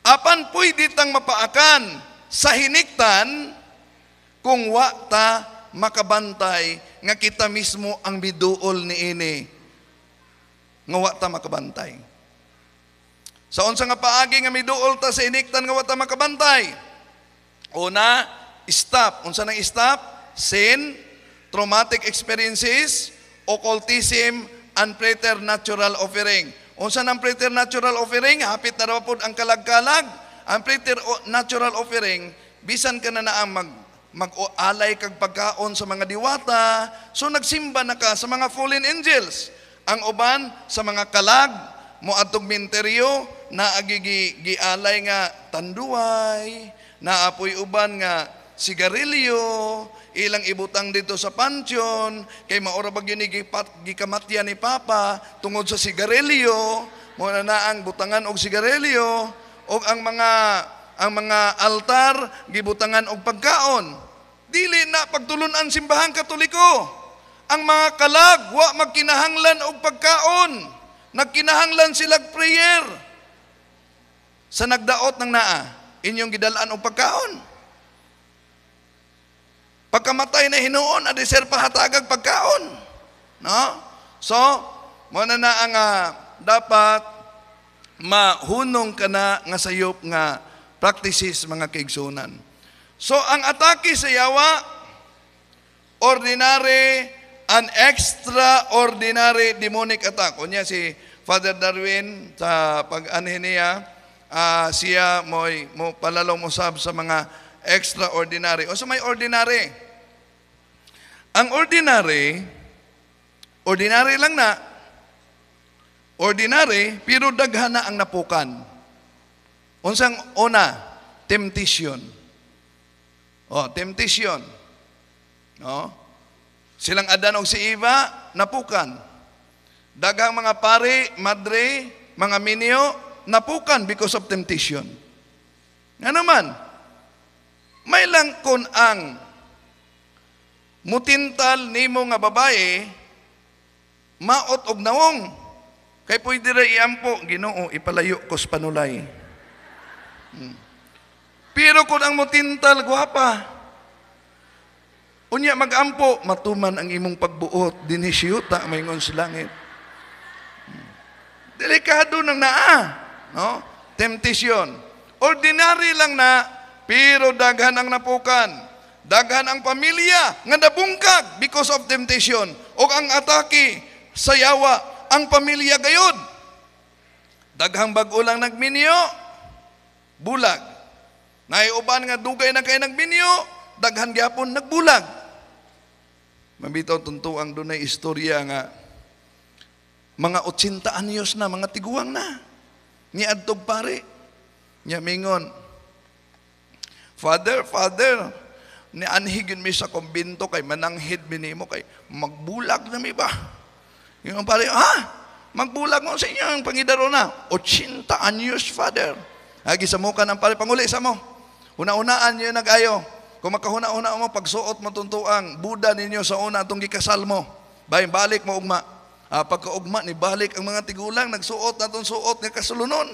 Apan pwede tang mapaakan sa hiniktan kung wa ta makabantay nga kita mismo ang biduol ni ini nga wa ta makabantay. Sa unsa nga paagi nga miduol ta sa hiniktan nga wa ta makabantay? Una, stop. Unsa nang stop? Sin, traumatic experiences, occultism, and preternatural offering. Unsa nang preternatural offering, hapit na raw ang kalagkalag. Ang preternatural offering, bisan ka na na mag mag-alay kag pagkaon sa mga diwata, so nagsimba na ka sa mga fallen angels. Ang uban sa mga kalag, mo atong minteryo, na agigi gialay nga tanduay, na apoy uban nga sigarilyo, ilang ibutang dito sa pansyon, kay maura ba gikamatya ni Papa, tungod sa sigarilyo, muna na ang butangan og sigarilyo, o ang mga ang mga altar gibutangan og pagkaon. Dili na pagtulunan simbahan katoliko. Ang mga kalag wa magkinahanglan og pagkaon. Nagkinahanglan sila prayer. Sa nagdaot ng naa, inyong gidalaan og pagkaon. Pagkamatay na hinuon, adi sir pahatagag pagkaon. No? So, mo na na ang uh, dapat mahunong ka na nga sayop nga practices mga kaigsunan. So, ang atake sa yawa, ordinary an extraordinary demonic attack. Kunya si Father Darwin sa pag-anhin niya, uh, siya mo'y mo palalong usab sa mga extraordinary. O so may ordinary. Ang ordinary, ordinary lang na, ordinary, pero daghan na ang napukan. Unsang una, temptation. Oh, temptation. No? Silang Adan o si Eva, napukan. Daghang mga pari, madre, mga minyo, napukan because of temptation. Nga naman, may lang kun ang mutintal nimo nga babae maot og nawong kay pwede ra iampo Ginoo ipalayo ko sa panulay. Pero kung ang mutintal gwapa unya magampo matuman ang imong pagbuot dinhi siyuta maingon sa langit. Delikado nang naa, no? Temptation. Ordinary lang na pero daghan ang napukan. Daghan ang pamilya nga nabungkag because of temptation. O ang atake sa yawa, ang pamilya gayod. daghang bag-o lang nagminyo, bulag. Naiuban nga dugay na kay nagminyo, daghan gyapon nagbulag. Mabitaw tuntuang dunay istorya nga mga 80 anyos na, mga tiguang na. Ni adtog pare. Nya mingon, Father, Father, ni anhigin mi sa kumbinto kay mananghid binimo kay magbulag na mi ba? Yung pare, ha? Magbulag mo sa inyo ang pangidaro na. 80 anyos, Father. Agi sa muka ng pare, panguli sa mo. Una-unaan niyo nag-ayo. Kung makahuna-una mo, pagsuot mo tuntuang Buda ninyo sa una itong gikasal mo. Bay, balik mo ugma. Ah, pagkaugma ni balik ang mga tigulang, nagsuot na itong suot nga kasulunon.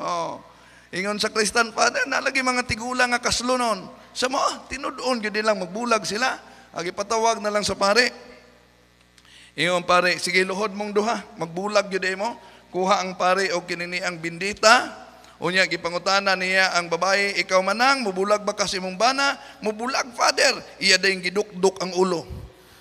Oh. Ingon sa Kristan Father, nalagi mga tigulang nga kaslunon. Sa mo, tinudoon yun lang, magbulag sila. Agi patawag na lang sa pare. Ingon pare, sige luhod mong duha, magbulag yun mo. Kuha ang pare o kinini ang bindita. Unya, gipangutana niya ang babae, ikaw manang, mubulag ba kasi mong bana? Mubulag, father. Iya dayong gidukduk ang ulo.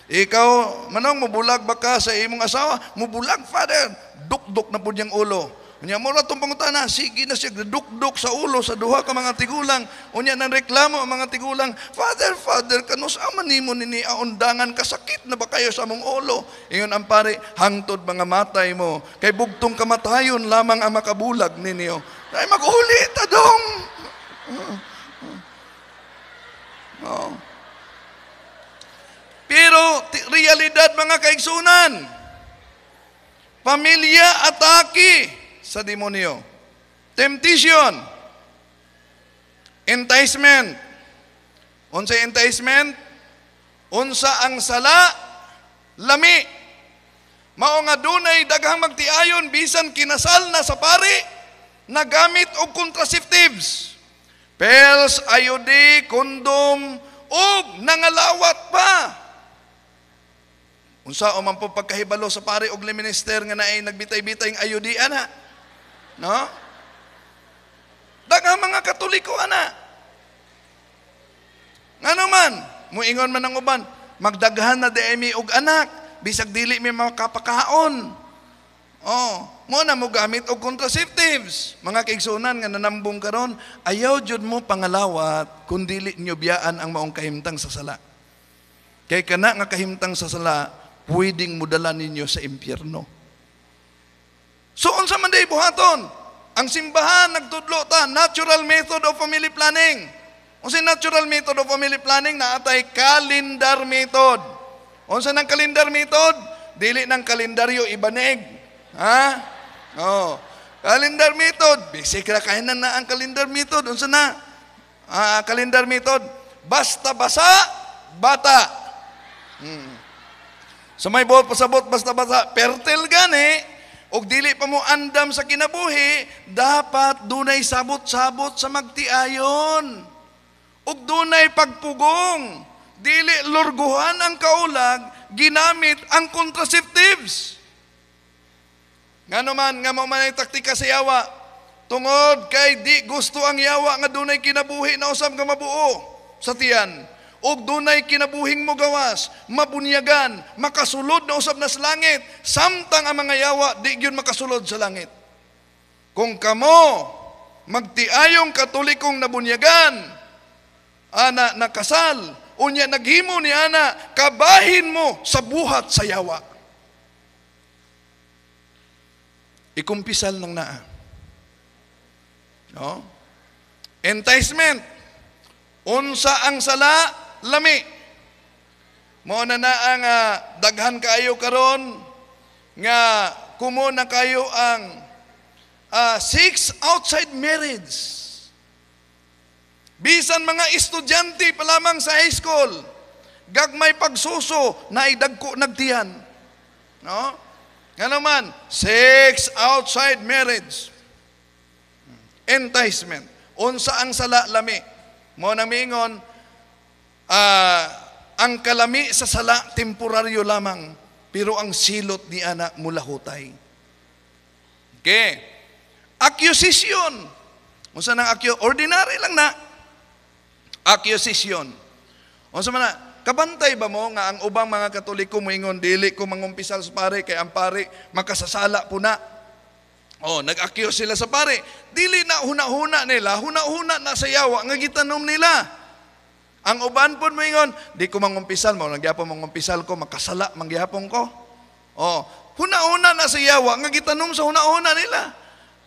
Ikaw, manong, mubulag ba ka sa imong asawa? Mubulag, father. Dukduk na po niyang ulo. Unya mo itong pangutana, sige na siya dukduk sa ulo sa duha ka mga tigulang. Unya nang reklamo ang mga tigulang, Father, Father, kanus aman nimo nini aundangan kasakit na ba kayo sa mong ulo? Ingon ang pare, hangtod mga matay mo, kay bugtong kamatayon lamang ang makabulag ninyo. Ay maghuli ta dong. Oh. Pero realidad mga kaigsunan, pamilya atake sa demonyo. Temptation. Enticement. Unsa enticement? Unsa ang sala? Lami. Mao nga dunay daghang magtiayon bisan kinasal na sa pari nagamit og contraceptives. Pills, IUD, kondom, ug nangalawat pa. Unsa o man pagkahibalo sa pare og minister nga naay nagbitay-bitay ng IUD ana. No? Daghang mga Katoliko ana. Ngano man, muingon man ang uban, magdaghan na di mi og anak, bisag dili mi makapakaon. Oh, mo mo gamit og contraceptives. Mga kaigsunan nga nanambong karon, ayaw jud mo pangalawat kun dili nyo biyaan ang maong kahimtang sa sala. Kay kana nga kahimtang sa sala, pwedeng mudala ninyo sa impyerno. So unsa man day buhaton? Ang simbahan nagtudlo ta natural method of family planning. Unsa natural method of family planning naatay calendar method. Unsa nang calendar method? Dili ng kalendaryo ibanig. Ha? Oh. Calendar method. Basic ra kahinan na ang calendar method. Unsa na? Ah, calendar method. Basta basa, bata. Hmm. So may buot pasabot basta basa. Pertel gani, og dili pa mo andam sa kinabuhi, dapat dunay sabot-sabot sa magtiayon. Ug dunay pagpugong. Dili lurguhan ang kaulag, ginamit ang contraceptives. Nga naman, nga mo man ay taktika sa yawa. Tungod kay di gusto ang yawa nga dunay kinabuhi na usab nga mabuo sa tiyan. Og dunay kinabuhing mo gawas, mabunyagan, makasulod na usab na sa langit, samtang ang mga yawa di gyud makasulod sa langit. Kung kamo magtiayong katolikong nabunyagan, ana nakasal, unya naghimo ni ana, kabahin mo sa buhat sa yawa. Ikumpisal ng naa. No? Enticement. Unsa ang sala, lami. Mo na na ang uh, daghan kayo karon nga kumo na kayo ang uh, six outside marriage. Bisan mga estudyante pa lamang sa high school, gagmay pagsuso na idagko nagtiyan. No? Nga naman, sex outside marriage. Enticement. Unsa ang sala lami. Mo na mingon, uh, ang kalami sa sala temporaryo lamang, pero ang silot ni anak mula hutay. Okay. Accusation. Unsa nang accusation? Ordinary lang na. Accusation. Unsa man na? Kabantay ba mo nga ang ubang mga katoliko moingon dili ko mangumpisal sa pare kay ang pare makasasala po na. Oh, nag-accuse sila sa pare. Dili na huna-huna nila, huna-huna na sa yawa nga gitanom nila. Ang uban po moingon, di ko mangumpisal mo, nagyapon mangumpisal ko, makasala mangyapon ko. Oh, huna-huna na sa yawa nga gitanom sa huna-huna nila.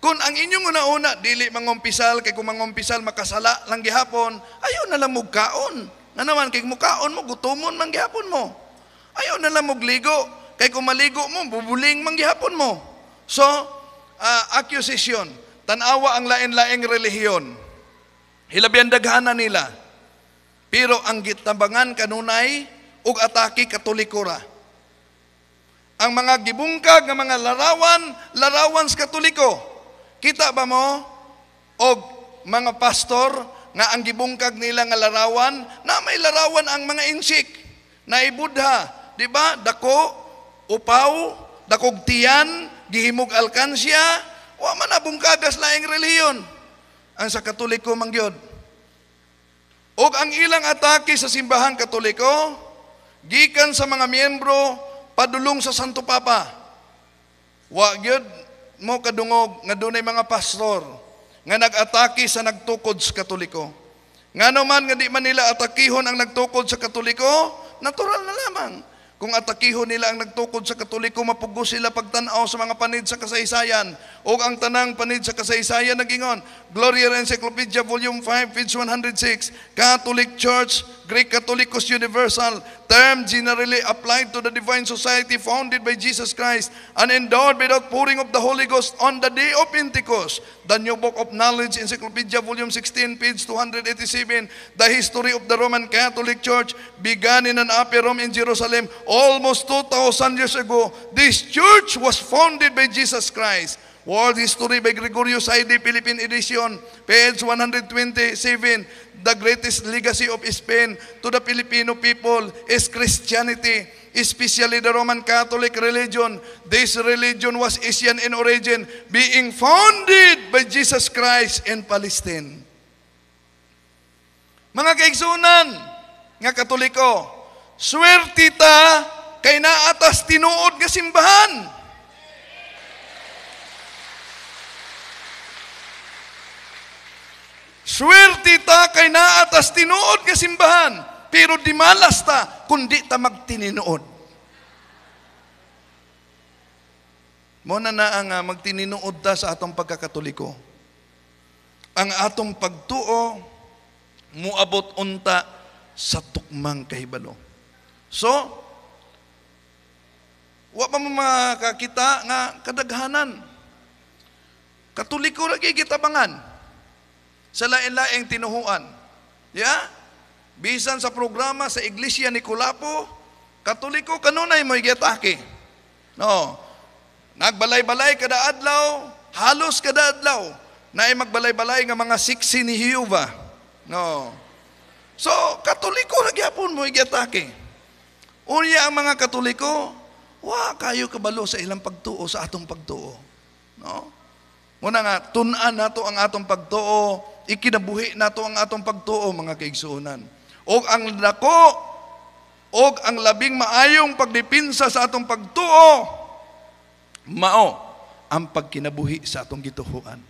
Kung ang inyong una-una, dili mangumpisal, kay kung mangumpisal, makasala lang gihapon, ayaw na lang mugkaon. Nga naman, kay mukaon mo, gutumon man gihapon mo. Ayaw na lang mugligo, kay kung maligo mo, bubuling man gihapon mo. So, uh, accusation, tanawa ang lain-laing relihiyon. Hilabihan daghana nila. Pero ang gitabangan kanunay, ug atake katolikura. Ang mga gibungkag nga mga larawan, larawan sa katoliko. Kita ba mo? Og mga pastor nga ang gibungkag nila nga larawan, na may larawan ang mga insik, na ibudha, di ba? Dako, upaw, dakog tiyan, gihimog alkansya, wa man na bungkagas laing reliyon. Ang sa katoliko mangyod. Og ang ilang atake sa simbahang katoliko, gikan sa mga miyembro, padulong sa Santo Papa. Wa gyud mo kadungog nga dunay mga pastor nga nag-atake sa nagtukod sa Katoliko. Nga naman nga di man nila atakihon ang nagtukod sa Katoliko, natural na lamang. Kung atakihon nila ang nagtukod sa Katoliko, mapugo sila pagtanaw sa mga panid sa kasaysayan. O ang tanang panid sa kasaysayan nagingon. Gloria Encyclopedia Volume 5, page 106. Catholic Church, Greek Catholicos Universal, term generally applied to the divine society founded by Jesus Christ and endowed by the pouring of the Holy Ghost on the day of Pentecost. The New Book of Knowledge, Encyclopedia Volume 16, page 287. The history of the Roman Catholic Church began in an upper room in Jerusalem almost 2,000 years ago. This church was founded by Jesus Christ. World History by Gregorio Saide, Philippine Edition, page 127. The greatest legacy of Spain to the Filipino people is Christianity, especially the Roman Catholic religion. This religion was Asian in origin, being founded by Jesus Christ in Palestine. Mga kaigsunan, nga katoliko, swerte ta kay naatas tinuod nga simbahan. Swerte ta kay naatas tinuod nga simbahan, pero di malas ta kundi ta magtininuod. Mo na na ang uh, magtininuod ta sa atong pagkakatoliko. Ang atong pagtuo muabot unta sa tukmang kahibalo. So, wa pa makakita nga kadaghanan. Katoliko lagi kitabangan sa lain-laing tinuhuan. Ya? Bisan sa programa sa Iglesia ni Kulapo, Katoliko kanunay mo igatake. No. Nagbalay-balay kada adlaw, halos kada adlaw, na ay magbalay-balay nga mga siksi ni Jehovah. No. So, Katoliko nagyapon mo igatake. Unya ang mga Katoliko, wa kayo kabalo sa ilang pagtuo sa atong pagtuo. No? Muna nga, tunan nato ang atong pagtuo, ikinabuhi nato ang atong pagtuo, mga kaigsuunan. O ang dako, o ang labing maayong pagdipinsa sa atong pagtuo, mao ang pagkinabuhi sa atong gituhuan.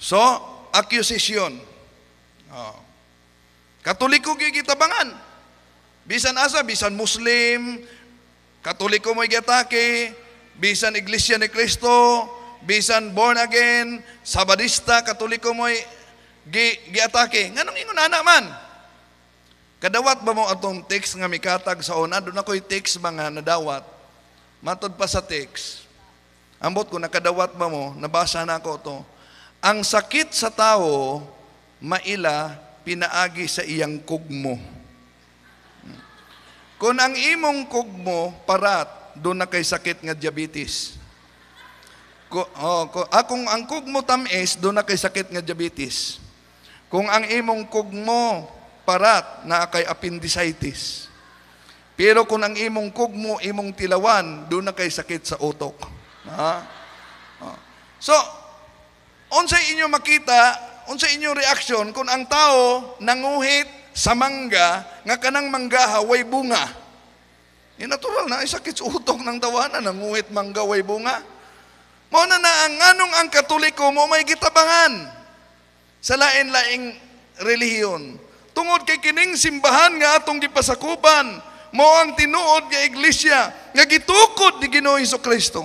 So, accusation. Oh. Katoliko gigitabangan. Bisan asa, bisan Muslim, Katoliko mo igatake, bisan Iglesia ni Kristo, bisan born again, Sabadista, Katoliko mo gi giatake. Nganong ingon ana man? Kadawat ba mo atong text nga mikatag sa una? Doon ako'y text mga nadawat. Matod pa sa text. Ambot ko, nakadawat ba mo? Nabasa na ako to. Ang sakit sa tao, maila, pinaagi sa iyang kugmo. Kung ang imong kugmo, parat, doon na kay sakit nga diabetes. Ko, oh, ko, akong ang kugmo tamis, doon na kay sakit nga diabetes. Kung ang imong kugmo, parat, na kay appendicitis. Pero kung ang imong kugmo, imong tilawan, doon na kay sakit sa utok. Ha? Oh. So, unsa inyo makita, unsa inyo reaction kung ang tao nanguhit sa mangga nga kanang mangga way bunga. Eh, natural na, ay sakit sa utok ng tawanan, nanguhit mangga way bunga. Mao na na ang nganong ang Katoliko mo may gitabangan sa lain-laing relihiyon. Tungod kay kining simbahan nga atong gipasakuban, mo ang tinuod nga iglesia nga gitukod ni Ginoo Hesus Kristo.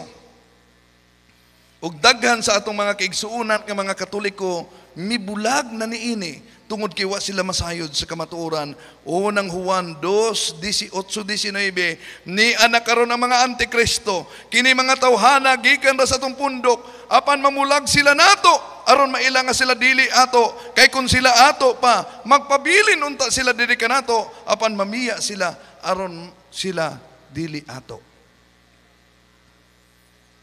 Ug daghan sa atong mga kaigsuonan nga mga Katoliko mibulag na niini tungod kay sila masayod sa kamatuoran. Unang Juan 2, 18, 19, ni anak karon ang mga antikristo, kini mga tawhana gikan ra sa atong pundok, apan mamulag sila nato, aron maila nga sila dili ato, kay kun sila ato pa, magpabilin unta sila diri kanato, apan mamiya sila, aron sila dili ato.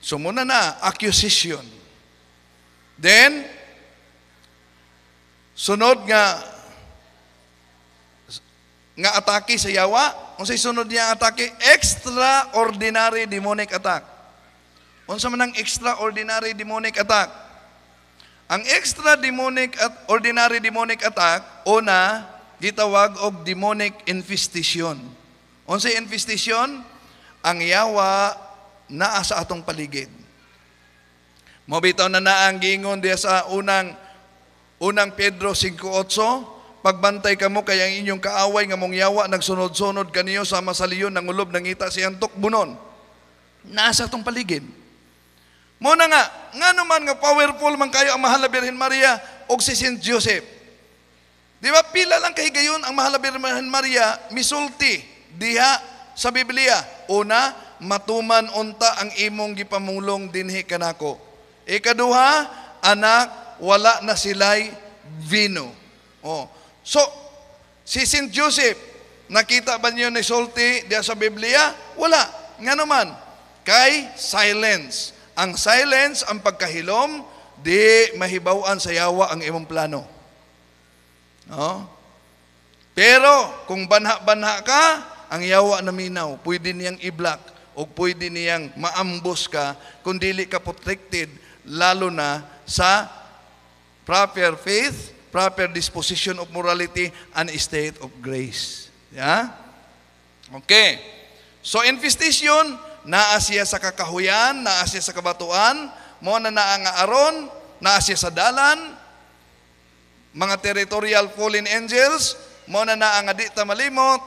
So muna na, accusation. Then, Sunod nga nga atake sa yawa, unsay sunod niya atake? Extraordinary demonic attack. Unsa man ang extraordinary demonic attack? Ang extra demonic at ordinary demonic attack una gitawag og demonic infestation. Unsay infestation? Ang yawa naa sa atong paligid. Mobitaw na na ang gingon diya sa unang Unang Pedro 5.8, pagbantay kamo kay ang inyong kaaway nga mong yawa nagsunod-sunod kaniyo sa masaliyon ng ulob ng ita siyang tukbunon. Nasa tong paligid. Mo na nga, nga naman nga powerful man kayo ang mahal na Birhen Maria o si Saint Joseph. Di ba, pila lang kay gayon ang mahal na Birhen Maria, misulti, diha sa Biblia. Una, matuman unta ang imong gipamulong dinhi kanako. Ikaduha, anak, wala na sila'y vino. Oh. So, si St. Joseph, nakita ba niyo ni Sulti diya sa Biblia? Wala. Nga naman, kay silence. Ang silence, ang pagkahilom, di mahibawan sa yawa ang imong plano. No? Pero, kung banha-banha ka, ang yawa na minaw, pwede niyang i-block o pwede niyang maambos ka kung dili ka protected, lalo na sa proper faith, proper disposition of morality, and state of grace. Yeah? Okay. So infestation, naa siya sa kakahuyan, naa siya sa kabatuan, mo na naa nga aron, naa siya sa dalan, mga territorial fallen angels, mo na naa nga di ta malimot,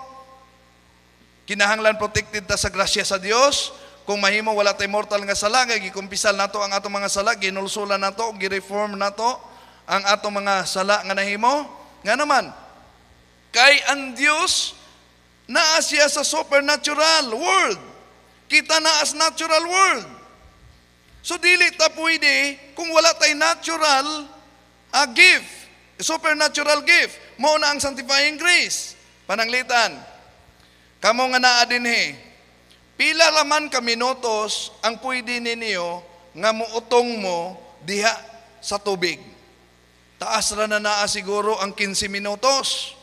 kinahanglan protected ta sa grasya sa Dios, kung mahimo wala tay mortal nga sala, nga gikumpisal nato ang atong mga sala, ginulsulan nato, gireform nato, ang ato mga sala nga nahimo? Nga naman, kay ang Dios naa sa supernatural world. Kita na as natural world. So dili ta pwede kung wala tay natural a gift, supernatural gift. Mo na ang sanctifying grace. Pananglitan. Kamo nga naa dinhi. Pila raman ka minutos ang pwede ninyo nga muutong mo diha sa tubig. Taas ra na naa siguro ang 15 minutos.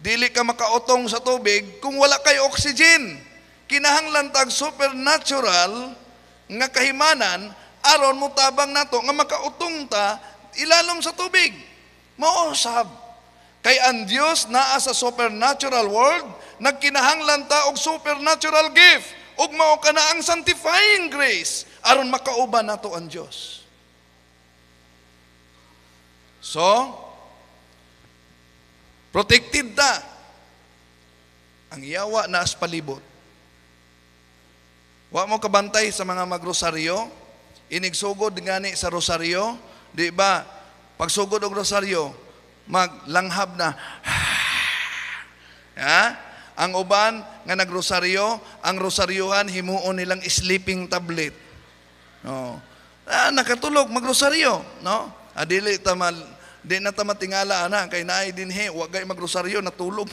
Dili ka makautong sa tubig kung wala kay oxygen. Kinahanglan tag supernatural nga kahimanan aron mo tabang nato nga makautong ta ilalom sa tubig. Mao sab. Kay ang Dios naa sa supernatural world, nagkinahanglan ta og supernatural gift ug mao kana ang sanctifying grace aron makauban nato ang Dios. So, protected ta. Ang yawa na as palibot. Wa mo kabantay sa mga magrosaryo, inigsugod ngani sa rosaryo, di ba? Pagsugod og rosaryo, maglanghab na. ha? Ang uban nga nagrosaryo, ang rosaryohan himuon nilang sleeping tablet. No. Ah, nakatulog magrosaryo, no? Adili ta mal Di na ta matingala ana kay naay din he, wa gay magrosaryo natulog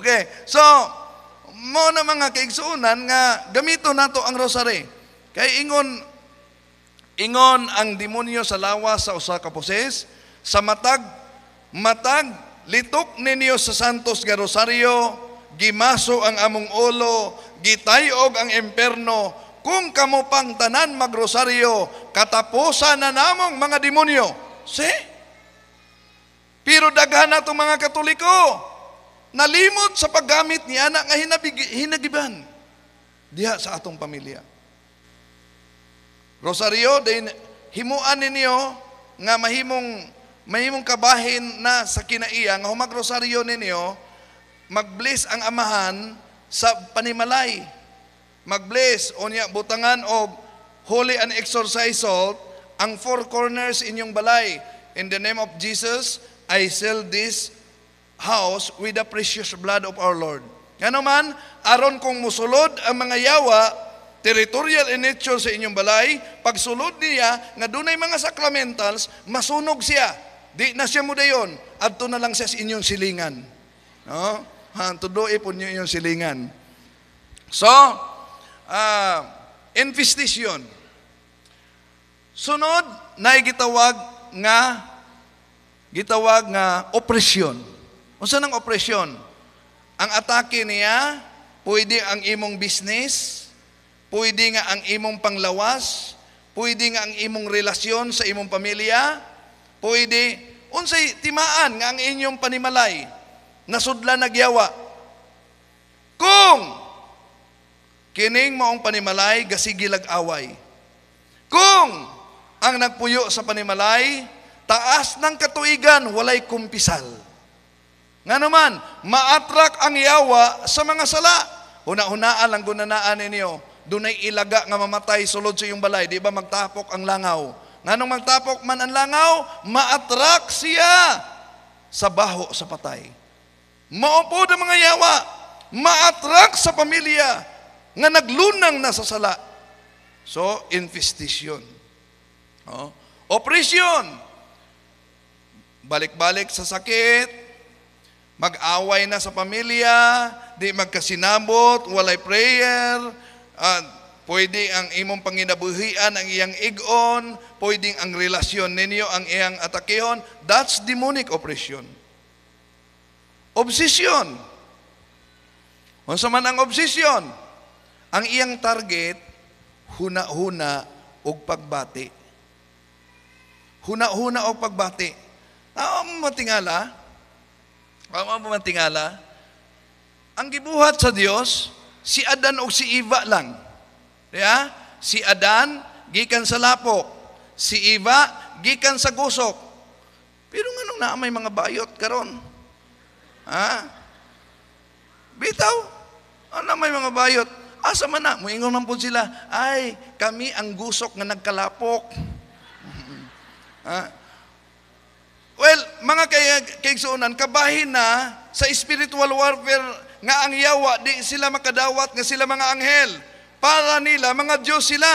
okay. So, mo na mga kaigsuunan nga gamito nato ang rosary. Kay ingon ingon ang demonyo sa lawas sa usa ka poses sa matag matag litok ninyo sa santos nga rosaryo gimaso ang among ulo gitayog ang emperno kung kamo pang tanan magrosaryo, katapusan na namong mga demonyo. See? Pero daghan na itong mga katoliko, nalimot sa paggamit ni niya nga hinagiban diha sa atong pamilya. Rosaryo, din himuan ninyo nga mahimong mahimong kabahin na sa kinaiya nga humag rosaryo ninyo mag-bless ang amahan sa panimalay. Mag-bless o niya butangan og holy and exorcise salt ang four corners inyong balay. In the name of Jesus, I seal this house with the precious blood of our Lord. Nga naman, aron kung musulod ang mga yawa, territorial in nature sa inyong balay, pagsulod niya, nga dunay mga sacramentals, masunog siya. Di na siya mo dayon, adto na lang siya sa inyong silingan. No? Ha, tudoy po niyo inyong silingan. So, uh, infestation. Sunod, na gitawag nga gitawag nga opresyon. Unsa nang opresyon? Ang atake niya, pwede ang imong business, pwede nga ang imong panglawas, pwede nga ang imong relasyon sa imong pamilya, pwede unsay timaan nga ang inyong panimalay nasudlan nagyawa. Kung kining maong panimalay gasigilag away. Kung ang nagpuyo sa panimalay taas ng katuigan walay kumpisal. Nga naman, maatrak ang yawa sa mga sala. Una-unaan lang gunanaan ninyo, dunay ilaga nga mamatay sulod sa iyong balay, di ba magtapok ang langaw? Nga nung magtapok man ang langaw, maatrak siya sa baho sa patay. Maupo ang mga yawa, maatrak sa pamilya, nga naglunang na sa sala. So, infestation. Oh. Operation. Balik-balik sa sakit, mag-away na sa pamilya, di magkasinabot, walay prayer, uh, pwede ang imong panginabuhian ang iyang igon, pwedeng ang relasyon ninyo ang iyang atakehon, that's demonic oppression. Obsession. Unsa man ang obsession? Ang iyang target, huna-huna og pagbati. Huna-huna og pagbati. Ah, matingala, ang mga tingala, ang gibuhat sa Dios, si Adan o si Eva lang. Yeah? Si Adan, gikan sa lapok. Si Eva, gikan sa gusok. Pero nga na may mga bayot karon. Ha? Bitaw, ano may mga bayot? Asa man na, muingon man po sila, ay, kami ang gusok nga nagkalapok. ha? Well, mga kay kaigsuunan, kabahin na sa spiritual warfare nga ang yawa, di sila makadawat nga sila mga anghel. Para nila, mga Diyos sila.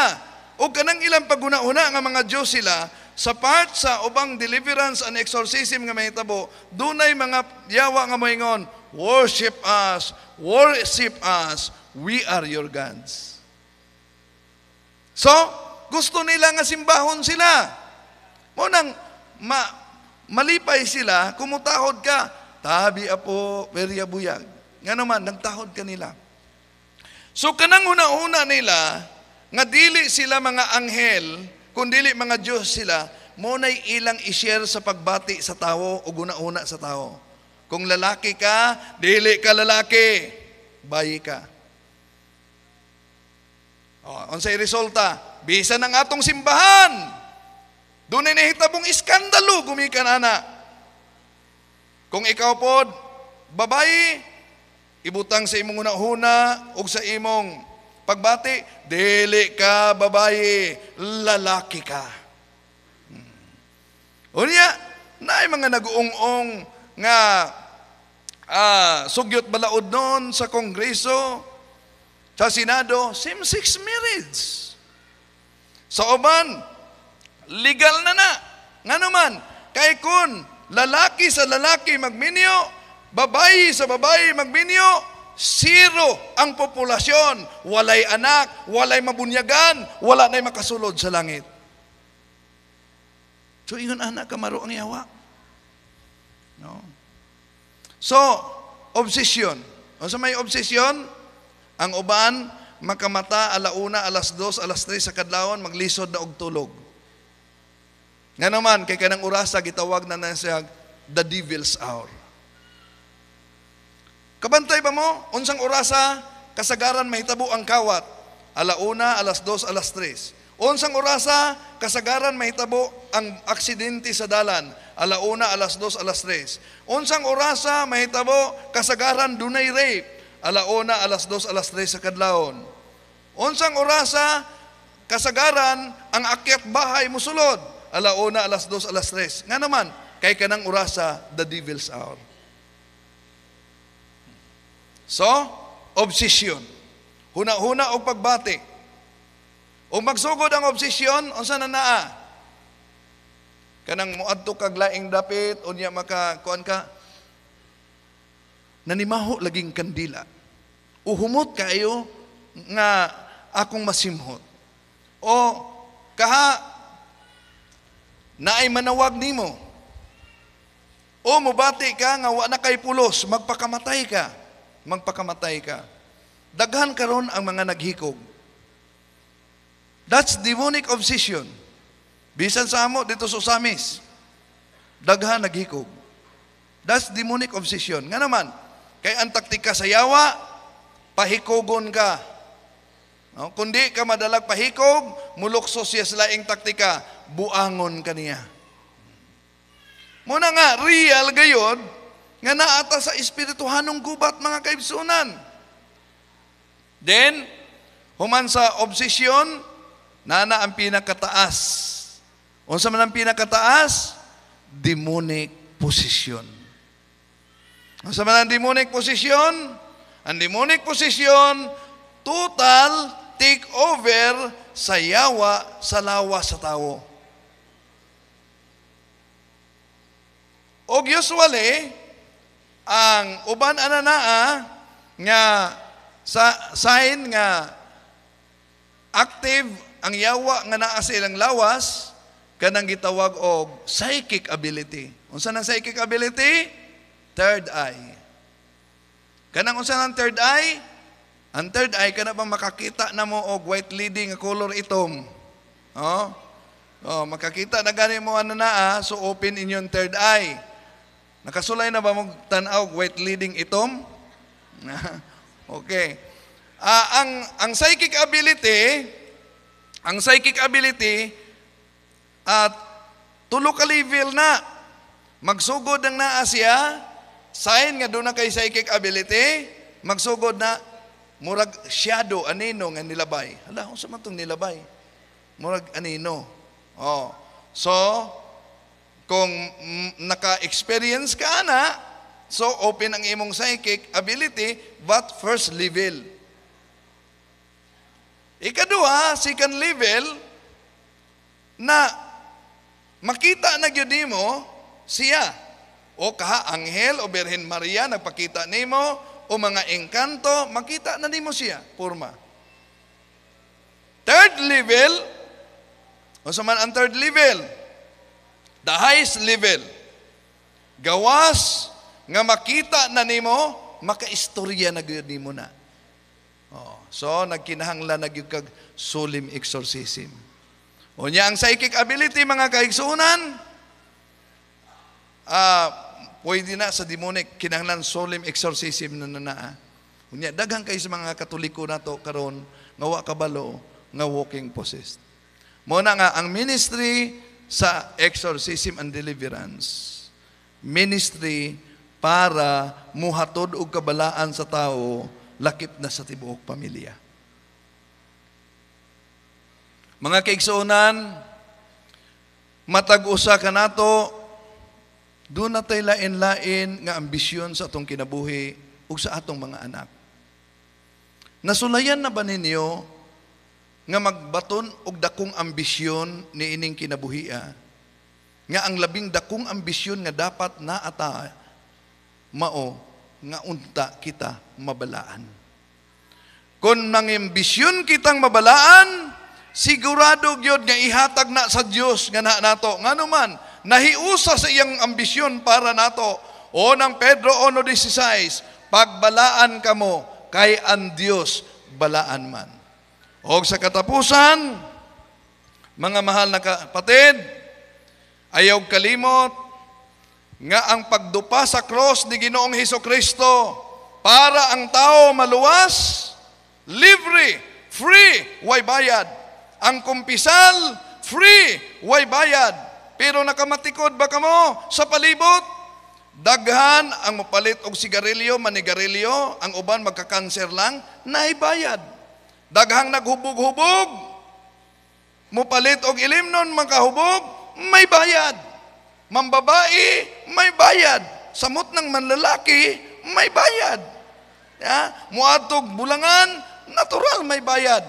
O kanang ilang paguna-una nga mga Diyos sila, sa part sa ubang deliverance and exorcism nga mahitabo, dunay mga yawa nga moingon, worship us, worship us, we are your gods. So, gusto nila nga simbahon sila. Mo nang ma Malipay sila, kumutahod ka, tabi apo, perya buyag. Nga naman, nagtahod ka nila. So kanang una-una nila, nga dili sila mga anghel, kundili mga Diyos sila, munay ilang i-share sa pagbati sa tao o guna-una sa tao. Kung lalaki ka, dili ka lalaki, bayi ka. O, unsay resulta? Bisa ng atong simbahan, doon ay nahitabong iskandalo gumikan ana. Kung ikaw pod, babae, ibutang sa imong una-una o sa imong pagbati, dili ka babae, lalaki ka. Hmm. Unya, naay mga nag-uong-ong nga ah, sugyot balaod noon sa kongreso, sa Senado, same-sex marriage. Sa uban, legal na na. Nga naman, kay kun lalaki sa lalaki magminyo, babayi sa babayi magminyo, zero ang populasyon. Walay anak, walay mabunyagan, wala na'y makasulod sa langit. So, ingon anak, kamaro ang yawa. No? So, obsession. O sa may obsession, ang uban, makamata alauna, alas dos, alas tres sa kadlawon, maglisod na og tulog. Nga naman, kay kanang urasa, gitawag na na siya, the devil's hour. Kabantay ba mo? Unsang orasa, kasagaran mahitabo ang kawat. Alauna, alas dos, alas tres. Unsang orasa, kasagaran mahitabo ang aksidente sa dalan. Alauna, alas dos, alas tres. Unsang orasa, mahitabo, kasagaran dunay rape. Alauna, alas dos, alas tres sa kadlawon. Unsang orasa, kasagaran, ang akyat bahay musulod. Alauna, alas dos, alas tres. Nga naman, kay kanang orasa, the devil's hour. So, obsession. Huna-huna o pagbati. O magsugod ang obsesyon, unsa na naa? Kanang muadto kag laing dapit, unya maka kuan ka, nanimaho laging kandila. Uhumot kayo nga akong masimhot. O kaha naay manawag nimo. O mubati ka nga wa na kay pulos, magpakamatay ka. Magpakamatay ka. Daghan karon ang mga naghikog. That's demonic obsession. Bisan sa amo dito sa Samis. Daghan naghikog. That's demonic obsession. Nga naman, kay ang taktika sa yawa, pahikogon ka. No? Kundi ka madalag pahikog, mulukso siya sa laing taktika, buangon ka niya. Muna nga, real gayon, nga naata sa espirituhanong gubat mga kaibsunan. Then, human sa obsession, nana ang pinakataas. Unsa man ang pinakataas? Demonic position. Unsa man ang demonic position? Ang demonic position, total take over sa yawa sa lawa sa tao. Og usually, ang uban ananaa nga sa sign nga active ang yawa nga naa sa ilang lawas kanang gitawag og psychic ability. Unsa nang psychic ability? Third eye. Kanang unsa nang third eye? Ang third eye kana ba makakita na mo og white leading nga color itom. Oh? Oh, makakita na gani mo ano na so open inyong third eye. Nakasulay na ba mo tanaw white leading itom? okay. Uh, ang ang psychic ability, ang psychic ability at uh, tulo ka level na magsugod ang naa siya sign nga doon na kay psychic ability magsugod na murag shadow anino nga nilabay. Hala unsa man tong nilabay? Murag anino. Oh. So kung naka-experience ka na, so open ang imong psychic ability, but first level. Ikaduha, second level, na makita na gyud nimo siya o kaha anghel o Birhen Maria nagpakita nimo o mga engkanto makita na nimo siya purma third level o sa man ang third level the highest level. Gawas nga makita na nimo, makaistorya na gyud nimo na. Oh, so nagkinahanglan na gyud kag solemn exorcism. Unya ang psychic ability mga kaigsunan, ah uh, pwede na sa demonic kinahanglan solemn exorcism na na. na. Unya daghang kay sa mga katoliko nato karon nga wa kabalo nga walking possessed. Mo na nga ang ministry sa exorcism and deliverance. Ministry para muhatod og kabalaan sa tao lakip na sa tibuok pamilya. Mga kaigsuonan, matag-usa ka nato, doon na tayo lain-lain nga ambisyon sa atong kinabuhi ug sa atong mga anak. Nasulayan na ba ninyo nga magbaton og dakong ambisyon ni ining kinabuhia? Nga ang labing dakong ambisyon nga dapat naata mao nga unta kita mabalaan. Kun nang ambisyon kitang mabalaan sigurado gyud nga ihatag na sa Dios nga na nato. Ngano man nahiusa sa iyang ambisyon para nato o ng Pedro 1.16 pagbalaan kamo kay ang Dios balaan man o sa katapusan, mga mahal na kapatid, ayaw kalimot nga ang pagdupa sa cross ni Ginoong Heso Kristo para ang tao maluwas, libre, free, way bayad. Ang kumpisal, free, way bayad. Pero nakamatikod ba kamo sa palibot? Daghan ang mapalit og sigarilyo, manigarilyo, ang uban magka-cancer lang, naibayad. Daghang naghubog-hubog, mupalit og ilimnon makahubog, may bayad. Mambabae, may bayad. Samot ng manlalaki, may bayad. Ya, muadtog bulangan, natural may bayad.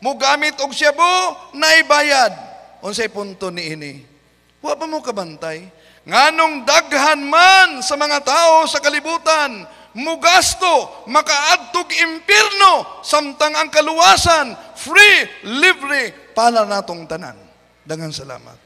Mugamit og syabo, nay bayad. Unsay punto ni ini? Wa pa mo kabantay? Nganong daghan man sa mga tao sa kalibutan, mugasto, makaadtog impirno, samtang ang kaluwasan, free, libre, para natong tanan. Dangan salamat.